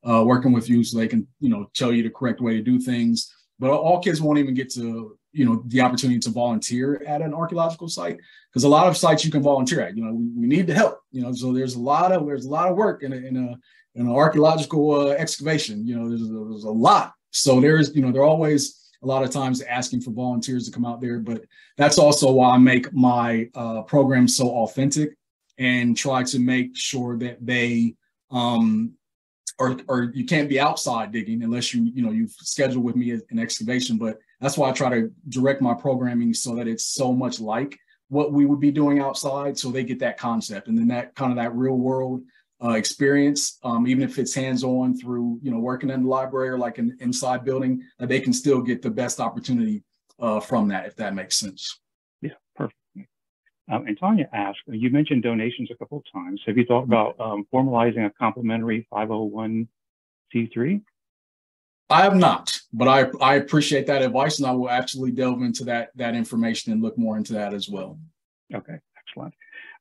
uh working with you so they can you know tell you the correct way to do things but all kids won't even get to you know the opportunity to volunteer at an archaeological site because a lot of sites you can volunteer at you know we, we need the help you know so there's a lot of there's a lot of work in a, in a in an archaeological uh, excavation. You know, there's, there's a lot. So there's, you know, they're always a lot of times asking for volunteers to come out there. But that's also why I make my uh, program so authentic and try to make sure that they, um, or, or you can't be outside digging unless you, you know, you've scheduled with me an excavation. But that's why I try to direct my programming so that it's so much like what we would be doing outside so they get that concept and then that kind of that real world uh, experience, um, even if it's hands-on through, you know, working in the library or like an inside building, that they can still get the best opportunity uh, from that, if that makes sense. yeah, perfect. Um, and Tanya asked, you mentioned donations a couple of times. Have you thought about um, formalizing a complimentary 501c3? I have not, but I, I appreciate that advice and I will actually delve into that, that information and look more into that as well. Okay, excellent.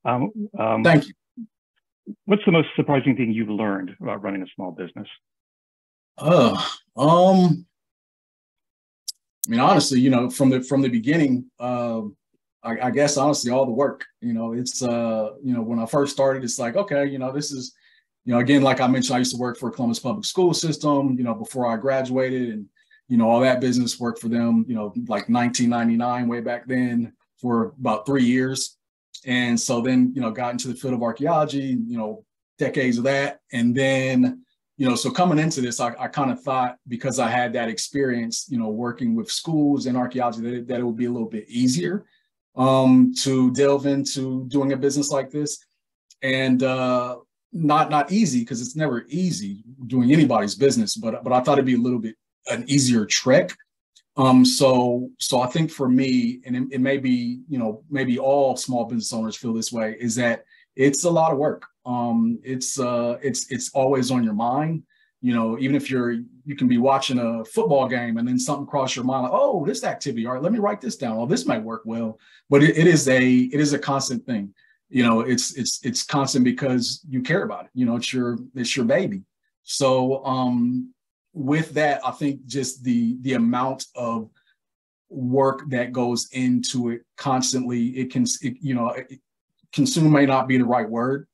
Um, um, Thank you. what's the most surprising thing you've learned about running a small business? Uh, um, I mean, honestly, you know, from the from the beginning, uh, I, I guess honestly, all the work. You know, it's uh, you know, when I first started, it's like, okay, you know, this is, you know, again, like I mentioned, I used to work for Columbus Public School System. You know, before I graduated, and you know, all that business worked for them. You know, like 1999, way back then, for about three years, and so then, you know, got into the field of archaeology. You know, decades of that, and then you know, so coming into this, I, I kind of thought because I had that experience, you know, working with schools and archaeology, that it, that it would be a little bit easier um, to delve into doing a business like this, and uh, not not easy because it's never easy doing anybody's business, but but I thought it'd be a little bit an easier trek. Um, so so I think for me, and it, it may be you know maybe all small business owners feel this way, is that it's a lot of work. Um, it's uh, it's it's always on your mind. you know, even if you're, you can be watching a football game and then something cross your mind, like, oh, this activity, all right, let me write this down. Oh, this might work well. But it, it is a, it is a constant thing. You know, it's, it's, it's constant because you care about it. You know, it's your, it's your baby. So um, with that, I think just the, the amount of work that goes into it constantly, it can, it, you know, it, consume may not be the right word,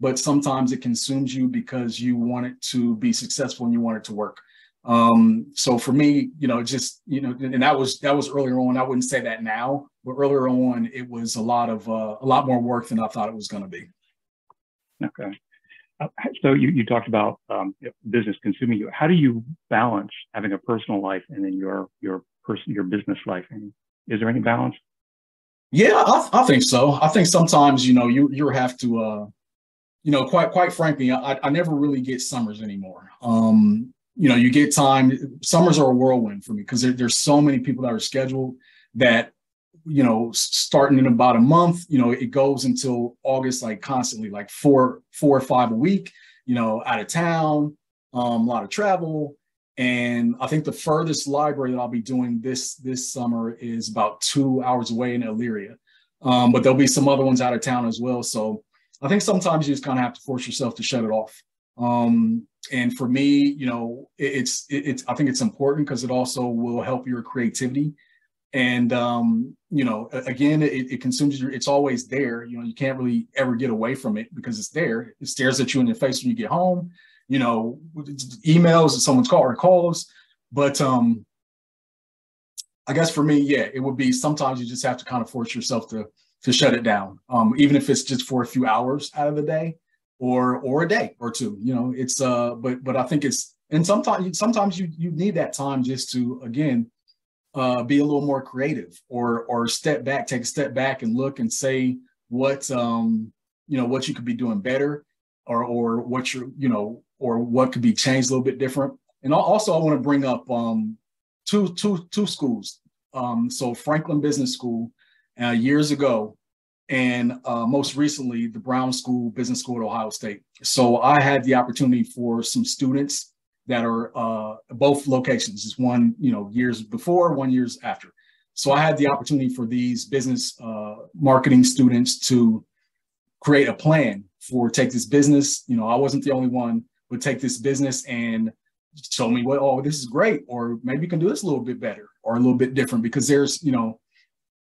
but sometimes it consumes you because you want it to be successful and you want it to work. Um, so for me, you know, just you know, and that was that was earlier on. I wouldn't say that now, but earlier on, it was a lot of uh, a lot more work than I thought it was going to be. Okay. Uh, so you, you talked about um, business consuming you. How do you balance having a personal life and then your your person your business life? And is there any balance? Yeah, I, I think so. I think sometimes you know you you have to uh, you know, quite quite frankly, I, I never really get summers anymore. Um, you know, you get time. Summers are a whirlwind for me because there, there's so many people that are scheduled that, you know, starting in about a month, you know, it goes until August, like constantly, like four four or five a week. You know, out of town, um, a lot of travel, and I think the furthest library that I'll be doing this this summer is about two hours away in Elyria. Um, but there'll be some other ones out of town as well. So I think sometimes you just kind of have to force yourself to shut it off. Um, and for me, you know, it, it's it, it's I think it's important because it also will help your creativity. And um, you know, again, it, it consumes your. It's always there. You know, you can't really ever get away from it because it's there. It stares at you in the face when you get home. You know, emails and someone's call or calls. But um, I guess for me, yeah, it would be sometimes you just have to kind of force yourself to to shut it down, um, even if it's just for a few hours out of the day or or a day or two. You know, it's uh, but but I think it's and sometimes sometimes you you need that time just to again uh, be a little more creative or or step back, take a step back and look and say what um you know what you could be doing better or or what you're you know or what could be changed a little bit different. And also I want to bring up um two two two schools. Um, so Franklin Business School uh, years ago, and uh, most recently the Brown School Business School at Ohio State. So I had the opportunity for some students that are uh, both locations. It's one, you know, years before, one years after. So I had the opportunity for these business uh, marketing students to create a plan for take this business. You know, I wasn't the only one, but take this business and show me what, oh, this is great, or maybe you can do this a little bit better or a little bit different because there's, you know,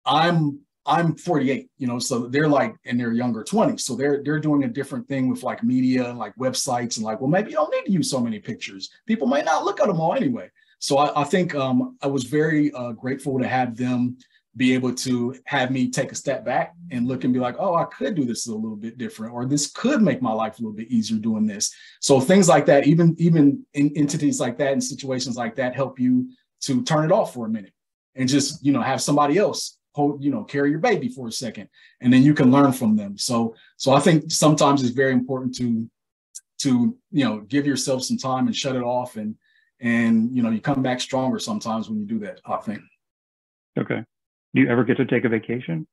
I'm I'm 48, you know, so they're like in their younger 20s. So they're they're doing a different thing with like media and like websites and like, well, maybe you don't need to use so many pictures. People might not look at them all anyway. So I, I think um, I was very uh, grateful to have them be able to have me take a step back and look and be like, oh, I could do this a little bit different, or this could make my life a little bit easier doing this. So things like that, even even in entities like that and situations like that, help you to turn it off for a minute and just you know have somebody else hold, you know, carry your baby for a second, and then you can learn from them. So, so I think sometimes it's very important to, to you know, give yourself some time and shut it off, and and you know, you come back stronger sometimes when you do that. I think. Okay. Do you ever get to take a vacation?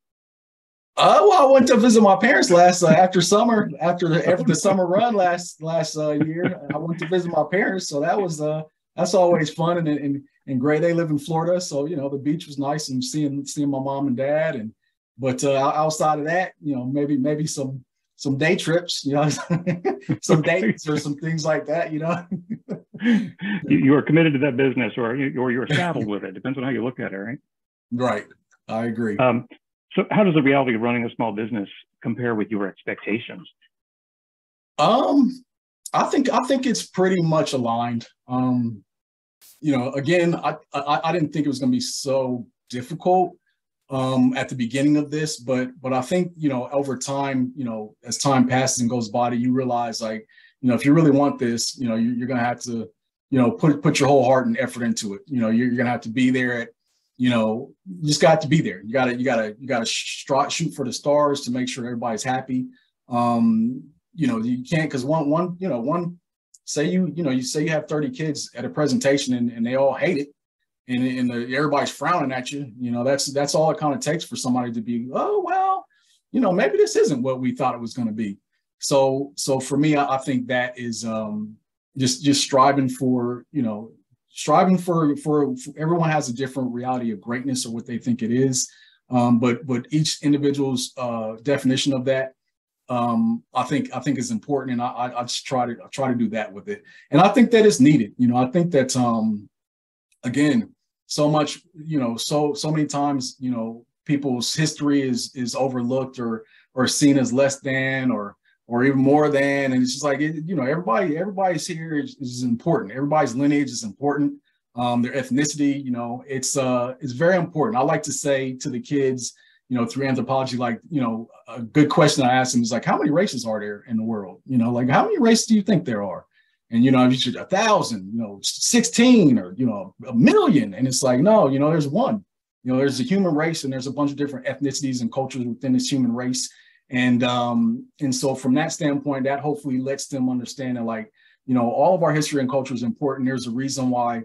Uh, well, I went to visit my parents last uh, after summer, after the, after the summer run last last uh, year. I went to visit my parents, so that was uh that's always fun and and and great. They live in Florida, so you know the beach was nice and seeing seeing my mom and dad. And but uh, outside of that, you know, maybe maybe some some day trips, you know, some dates or some things like that. You know, you, you are committed to that business, or you, or you're saddled with it. Depends on how you look at it, right? Right. I agree. Um, so, how does the reality of running a small business compare with your expectations? Um, I think I think it's pretty much aligned. Um, you know, again, I, I, I didn't think it was going to be so difficult um, at the beginning of this, but but I think you know over time, you know, as time passes and goes by, you realize like you know if you really want this, you know, you, you're going to have to you know put put your whole heart and effort into it. You know, you're, you're going to have to be there at you know you just got to be there. You got to you got to you got to shoot for the stars to make sure everybody's happy. Um, you know, you can't because one one you know one say you you know you say you have 30 kids at a presentation and, and they all hate it and, and the, everybody's frowning at you you know that's that's all it kind of takes for somebody to be oh well you know maybe this isn't what we thought it was going to be. So so for me I, I, think that is um just just striving for you know striving for, for, for everyone has a different reality of greatness or what they think it is. Um, but but each individual's uh, definition of that um, I think I think is important, and I, I, just try to I try to do that with it, and I think that is needed. You know, I think that um, again, so much, you know, so so many times, you know, people's history is is overlooked or or seen as less than or or even more than, and it's just like it, you know, everybody everybody's here is, is important. Everybody's lineage is important. Um, their ethnicity, you know, it's uh it's very important. I like to say to the kids, you know, through anthropology, like, you know, a good question I ask them is like, how many races are there in the world? You know, like how many races do you think there are? And you know, you should a thousand, you know, 16 or you know, a million. And it's like, no, you know, there's one. You know, there's a human race and there's a bunch of different ethnicities and cultures within this human race. And um, and so from that standpoint, that hopefully lets them understand that like, you know, all of our history and culture is important. There's a reason why,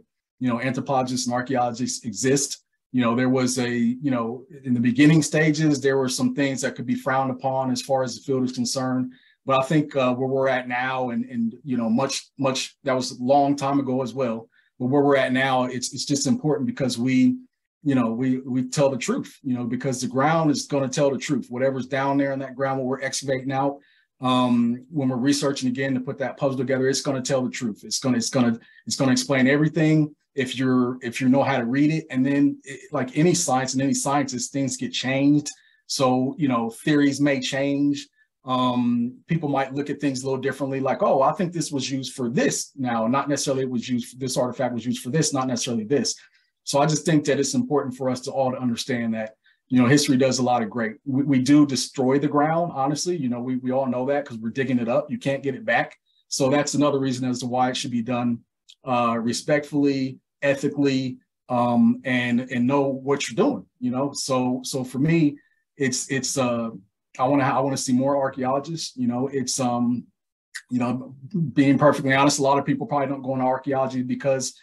you know, anthropologists and archaeologists exist you know there was a you know in the beginning stages there were some things that could be frowned upon as far as the field is concerned. But i think uh, where we're at now and and you know much much that was a long time ago as well. But where we're at now it's it's just important because we you know we we tell the truth you know because the ground is going to tell the truth. Whatever's down there in that ground what we're excavating out um, when we're researching again to put that puzzle together it's going to tell the truth. It's going to it's going to it's going to explain everything if you're if you know how to read it. And then it, like any science and any scientist things get changed. So you know theories may change. Um, people might look at things a little differently like oh i think this was used for this now. Not necessarily it was used this artifact was used for this not necessarily this. So i just think that it's important for us to all to understand that you know history does a lot of great we, we do destroy the ground honestly. You know we, we all know that because we're digging it up. You can't get it back. So that's another reason as to why it should be done uh, respectfully ethically um, and and know what you're doing. You know, so so for me, it's it's uh, I want to I want to see more archaeologists. You know, it's um, you know, being perfectly honest, a lot of people probably don't go into archaeology because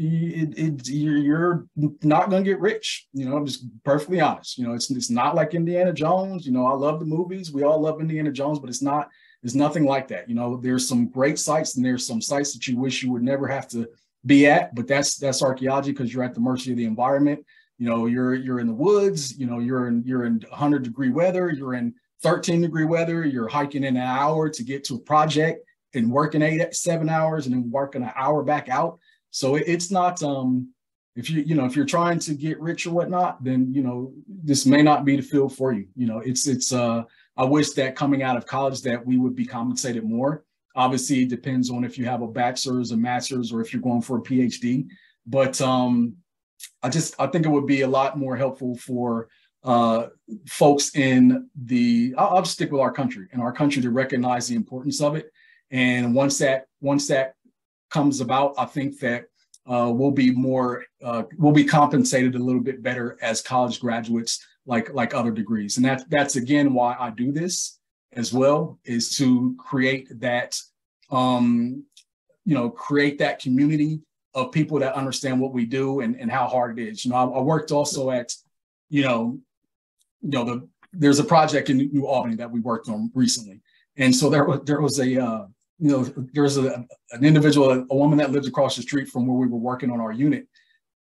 it, it, you're, not going to get rich. You know, I'm just perfectly honest. You know, it's it's not like Indiana Jones. You know, I love the movies. We all love Indiana Jones, but it's not. It's nothing like that. You know, there's some great sites and there's some sites that you wish you would never have to be at, but that's that's archaeology because you're at the mercy of the environment. You know, you're you're in the woods. You know, you're in you're in 100 degree weather. You're in 13 degree weather. You're hiking in an hour to get to a project and working eight seven hours and then working an hour back out. So it, it's not um if you you know if you're trying to get rich or whatnot, then you know this may not be the field for you. You know, it's it's uh I wish that coming out of college that we would be compensated more Obviously, it depends on if you have a bachelor's, a master's, or if you're going for a PhD. But um, I just I think it would be a lot more helpful for uh, folks in the I'll, I'll, stick with our country in our country to recognize the importance of it. And once that once that comes about, I think that uh, we'll be more uh, we'll be compensated a little bit better as college graduates like like other degrees. And that that's again why I do this as well is to create that um, you know create that community of people that understand what we do and, and how hard it is. You know I, I worked also at you know you know the there's a project in new albany that we worked on recently. And so there was there was a uh, you know there was a, an individual a woman that lives across the street from where we were working on our unit.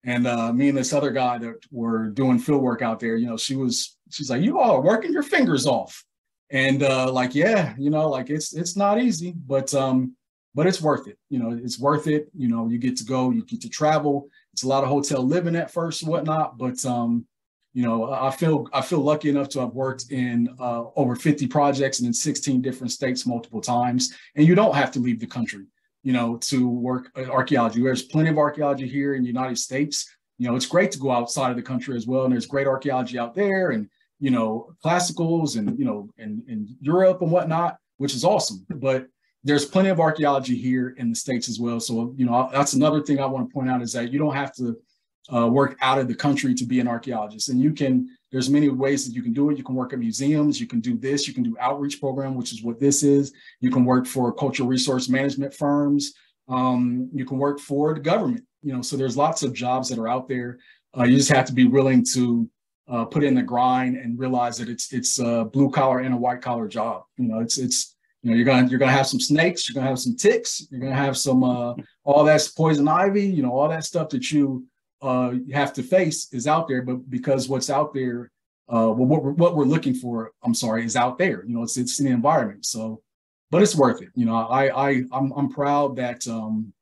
And uh, me and this other guy that were doing field work out there you know she was she's like you all are working your fingers off and uh, like yeah you know like it's it's not easy but um but it's worth it. You know it's worth it. You know you get to go you get to travel. It's a lot of hotel living at first whatnot but um you know i feel i feel lucky enough to have worked in uh, over 50 projects and in 16 different states multiple times. And you don't have to leave the country you know to work archaeology. There's plenty of archaeology here in the united states. You know it's great to go outside of the country as well and there's great archaeology out there and you know, classicals and, you know, in, in Europe and whatnot, which is awesome. But there's plenty of archaeology here in the States as well. So, you know, that's another thing I want to point out is that you don't have to uh, work out of the country to be an archaeologist. And you can, there's many ways that you can do it. You can work at museums, you can do this, you can do outreach program, which is what this is. You can work for cultural resource management firms. Um, you can work for the government, you know, so there's lots of jobs that are out there. Uh, you just have to be willing to uh, put in the grind and realize that it's it's a blue collar and a white collar job. You know, it's it's You know, you're gonna you're gonna have some snakes, you're gonna have some ticks, you're gonna have some uh, all that's poison ivy, you know, all that stuff that you uh, have to face is out there. But because what's out there, uh, well, what we're, what we're looking for, I'm sorry, is out there. You know, it's it's in the environment. So, but it's worth it. You know, I I I'm I'm proud that um,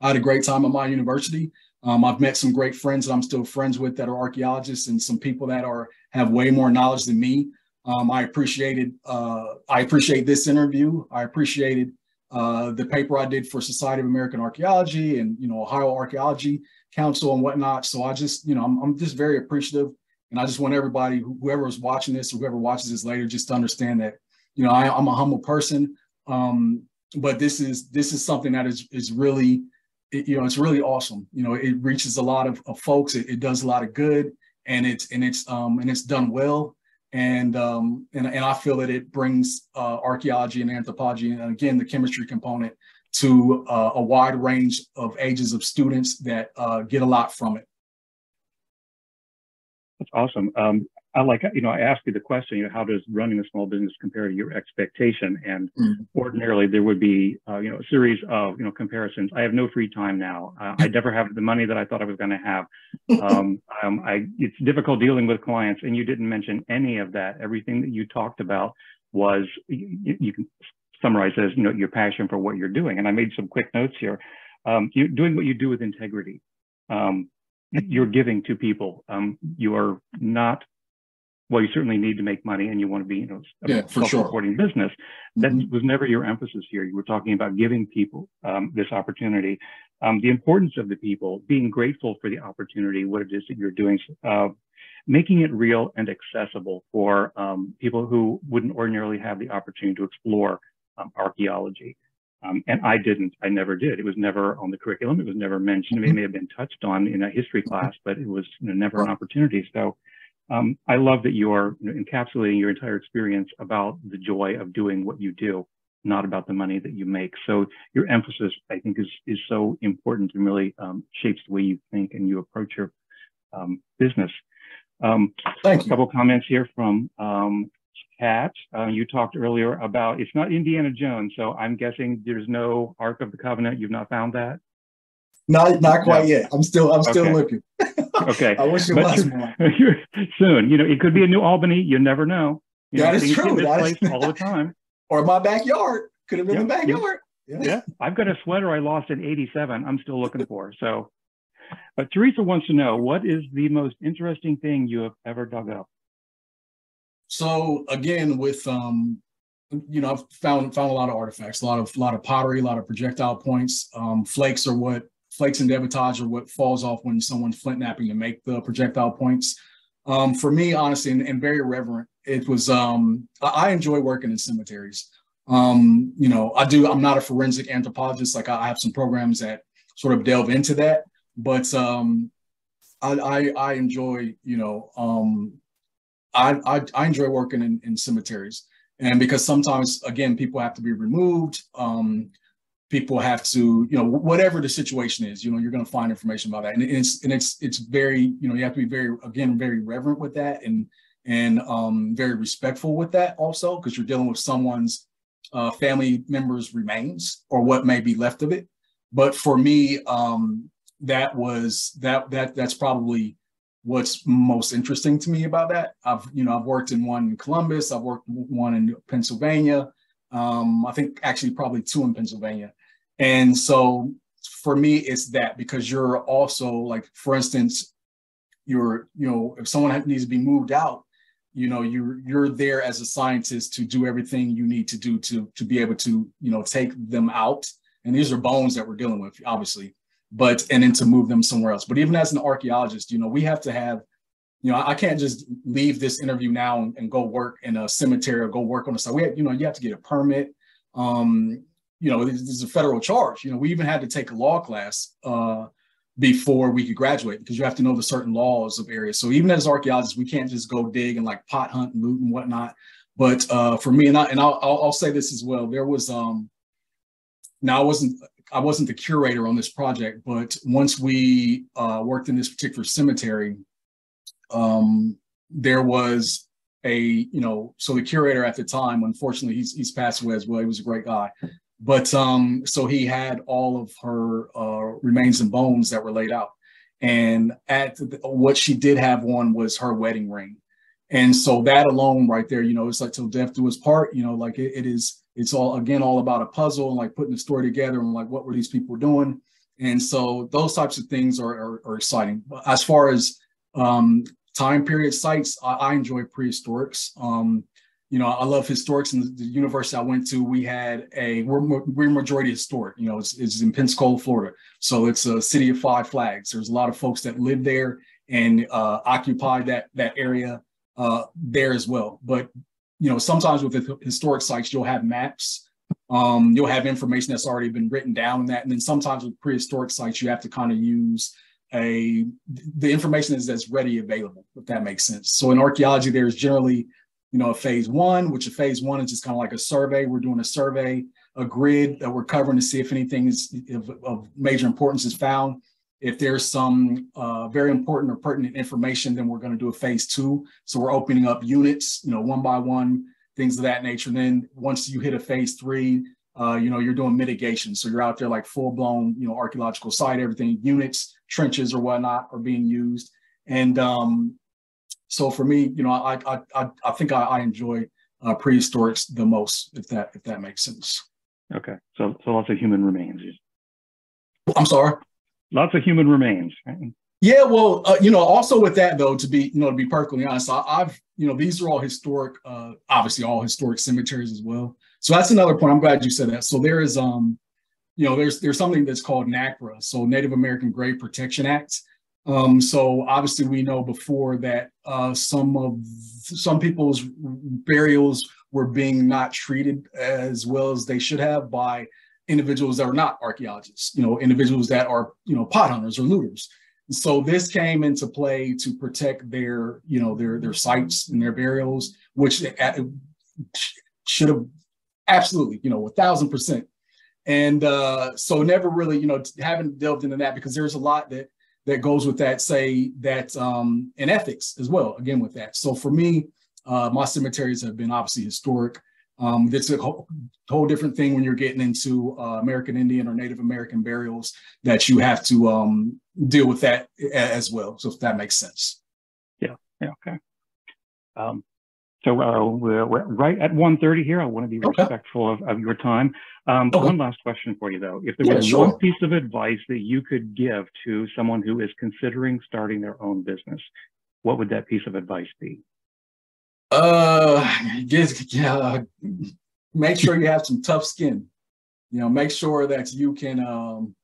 I had a great time at my university. Um, I've met some great friends that I'm still friends with that are archaeologists and some people that are have way more knowledge than me. Um, I appreciated uh, I appreciate this interview. I appreciated uh, the paper I did for Society of American Archaeology and you know Ohio Archaeology Council and whatnot. So I just you know I'm, I'm just very appreciative, and I just want everybody whoever is watching this or whoever watches this later just to understand that you know I, am a humble person, um, but this is this is something that is is really it, you know, it's really awesome. You know, it reaches a lot of, of folks. It, it, does a lot of good, and it's and it's um, and it's done well. And um, and and I feel that it brings uh, archaeology and anthropology, and again the chemistry component, to uh, a wide range of ages of students that uh, get a lot from it. That's awesome. Um, I like, you know, I asked you the question, you know, how does running a small business compare to your expectation? And mm-hmm. ordinarily there would be, uh, you know, a series of, you know, comparisons. I have no free time now. Uh, I never have the money that I thought I was going to have. Um, um, I, it's difficult dealing with clients and you didn't mention any of that. Everything that you talked about was, you, you can summarize as, you know, your passion for what you're doing. And I made some quick notes here. Um, you're doing what you do with integrity. Um, you're giving to people. Um, you are not well, you certainly need to make money and you want to be, you know, a yeah, self-supporting sure. business. That mm-hmm. was never your emphasis here. You were talking about giving people um, this opportunity, um, the importance of the people, being grateful for the opportunity, what it is that you're doing, uh, making it real and accessible for um, people who wouldn't ordinarily have the opportunity to explore um, archaeology. Um, and I didn't, I never did. It was never on the curriculum. It was never mentioned. It may have been touched on in a history class, but it was you know, never an opportunity. So um, I love that you're encapsulating your entire experience about the joy of doing what you do, not about the money that you make. So your emphasis, I think, is is so important and really um, shapes the way you think and you approach your um, business. Um, Thank. A couple comments here from um, Kat. Uh, you talked earlier about it's not Indiana Jones, so I'm guessing there's no Ark of the Covenant. You've not found that. Not not quite no. yet. I'm still I'm still okay. looking. okay. I wish it but was more. soon. You know, it could be a New Albany. You never know. You that know, is true. That is, all the time. or my backyard. Could have been the backyard. Yeah. yeah. I've got a sweater I lost in 87. I'm still looking for. So but Teresa wants to know what is the most interesting thing you have ever dug up? So again, with um, you know, I've found found a lot of artifacts, a lot of a lot of pottery, a lot of projectile points. Um, flakes are what flakes and debitage are what falls off when someone's flint knapping to make the projectile points. Um, for me, honestly, and, and, very reverent, it was, um, I, I, enjoy working in cemeteries. Um, you know, I do, I'm not a forensic anthropologist. Like I, I have some programs that sort of delve into that, but um, I, I, I enjoy, you know, um, I, I, I enjoy working in, in cemeteries. And because sometimes, again, people have to be removed. Um, people have to, you know, whatever the situation is, you know, you're going to find information about that. And it's, and it's, it's very, you know, you have to be very, again, very reverent with that and, and um, very respectful with that also, because you're dealing with someone's uh, family members' remains or what may be left of it. But for me, um, that was that that that's probably what's most interesting to me about that. I've you know I've worked in one in Columbus, I've worked one in Pennsylvania, um, I think actually probably two in Pennsylvania. And so for me, it's that because you're also like, for instance, you're, you know, if someone needs to be moved out, you know, you're you're there as a scientist to do everything you need to do to to be able to, you know, take them out. And these are bones that we're dealing with, obviously, but and then to move them somewhere else. But even as an archaeologist, you know, we have to have you know, I can't just leave this interview now and, and, go work in a cemetery or go work on the site. We have, you know, you have to get a permit. Um, you know, this, is a federal charge. You know, we even had to take a law class uh, before we could graduate because you have to know the certain laws of areas. So even as archaeologists, we can't just go dig and like pot hunt and loot and whatnot. But uh, for me, and, I, and I'll, I'll, I'll say this as well, there was, um, now I wasn't, I wasn't the curator on this project, but once we uh, worked in this particular cemetery, um, there was a, you know, so the curator at the time, unfortunately, he's he's passed away as well. He was a great guy. But um, so he had all of her uh, remains and bones that were laid out. And at the, what she did have on was her wedding ring. And so that alone right there, you know, it's like till death do us part, you know, like it, it is, it's all again all about a puzzle and like putting the story together and like what were these people doing. And so those types of things are, are, are exciting. As far as um, time period sites, I, I enjoy prehistorics. Um, you know, I love historics. In the university I went to, we had a we're, we're majority historic. You know, it's, it's in Pensacola, Florida, so it's a city of five flags. There's a lot of folks that live there and uh, occupy that that area uh, there as well. But you know, sometimes with historic sites, you'll have maps. Um, you'll have information that's already been written down in that, and then sometimes with prehistoric sites, you have to kind of use a the information is that's ready available, if that makes sense. So in archaeology, there's generally you know, a phase one, which a phase one is just kind of like a survey. We're doing a survey, a grid that we're covering to see if anything is of, of major importance is found. If there's some uh, very important or pertinent information, then we're going to do a phase two. So we're opening up units, you know, one by one, things of that nature. And then once you hit a phase three, uh, you know, you're doing mitigation. So you're out there like full blown, you know, archaeological site, everything, units, trenches or whatnot are being used. And um, so for me, you know, I I I, I think I, I enjoy uh, prehistorics the most, if that if that makes sense. Okay, so so lots of human remains. I'm sorry. Lots of human remains. Right? Yeah, well, uh, you know, also with that though, to be you know to be perfectly honest, I, have you know these are all historic, uh, obviously all historic cemeteries as well. So that's another point. I'm glad you said that. So there is um, you know, there's there's something that's called NAGPRA, so Native American Grave Protection Act. Um, so obviously we know before that uh, some of some people's burials were being not treated as well as they should have by individuals that are not archaeologists, you know, individuals that are, you know, pot hunters or looters. So this came into play to protect their, you know, their their sites and their burials, which should have absolutely, you know, a thousand percent. And uh, so never really, you know, haven't delved into that because there's a lot that that goes with that, say that um, in ethics as well, again with that. So for me, uh, my cemeteries have been obviously historic. Um, it's a whole, whole, different thing when you're getting into uh, American Indian or Native American burials that you have to um, deal with that as well. So if that makes sense. Yeah. Yeah. Okay. Um, so uh, we're, we're, right at 1.30 here. I want to be okay. respectful of, of, your time. Um, okay. One last question for you, though. If there was sure. one piece of advice that you could give to someone who is considering starting their own business, what would that piece of advice be? Uh, yeah, make sure you have some tough skin. You know, make sure that you can um,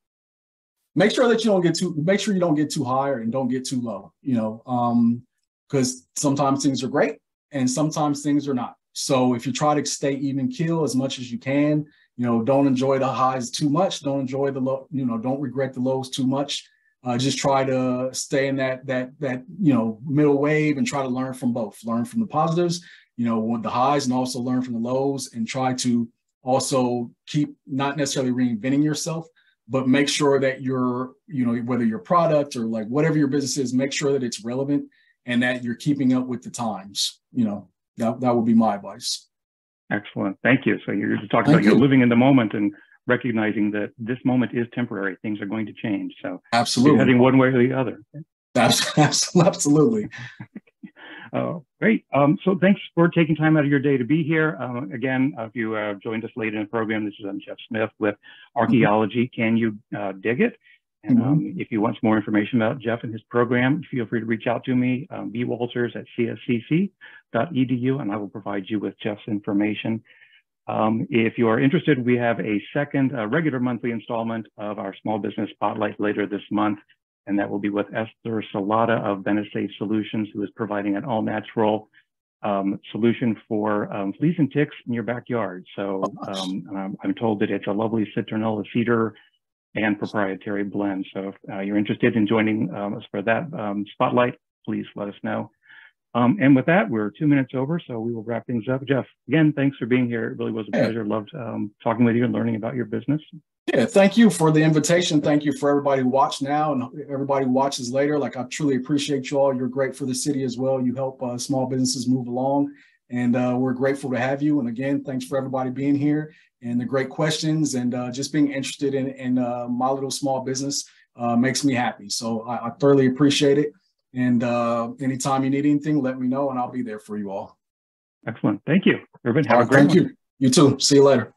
make sure that you don't get too make sure you don't get too high and don't get too low. You know, um, because sometimes things are great and sometimes things are not. So if you try to stay even keel as much as you can, you know, don't enjoy the highs too much. Don't enjoy the low, you know, don't regret the lows too much. Uh, just try to stay in that that that you know middle wave and try to learn from both. Learn from the positives, you know, the highs, and also learn from the lows, and try to also keep not necessarily reinventing yourself, but make sure that your you know whether your product or like whatever your business is, make sure that it's relevant and that you're keeping up with the times. You know, that, that would be my advice. Excellent. Thank you. So you're talking Thank about you. you're living in the moment and recognizing that this moment is temporary. Things are going to change. So absolutely heading one way or the other. Absolutely. Oh, great. Um, so thanks for taking time out of your day to be here. Um, again, uh, if you uh, joined us late in the program, this is I'm Jeff Smith with Archaeology. Mm-hmm. Can you uh, dig it? And mm-hmm. um, if you want some more information about Jeff and his program, feel free to reach out to me, um, bwalters at cscc.edu, and I will provide you with Jeff's information. Um, if you are interested, we have a second uh, regular monthly installment of our Small Business Spotlight later this month, and that will be with Esther Salata of Benesafe Solutions, who is providing an all-natural um, solution for um, fleas and ticks in your backyard. So um, I'm told that it's a lovely citronella cedar and proprietary blend. So if uh, you're interested in joining um, us for that um, spotlight, please let us know. Um, and with that, we're two minutes over, so we will wrap things up. Jeff, again, thanks for being here. It really was a pleasure. Loved um, talking with you and learning about your business. Yeah, thank you for the invitation. Thank you for everybody who watched now and everybody who watches later. Like I truly appreciate you all. You're great for the city as well. You help uh, small businesses move along, and uh, we're grateful to have you. And again, thanks for everybody being here and the great questions and uh, just being interested in in uh, my little small business uh, makes me happy. So I, I thoroughly appreciate it. And uh, anytime you need anything, let me know, and I'll be there for you all. Excellent. Thank you. Urban, have All a great thank one. you. You too. See you later.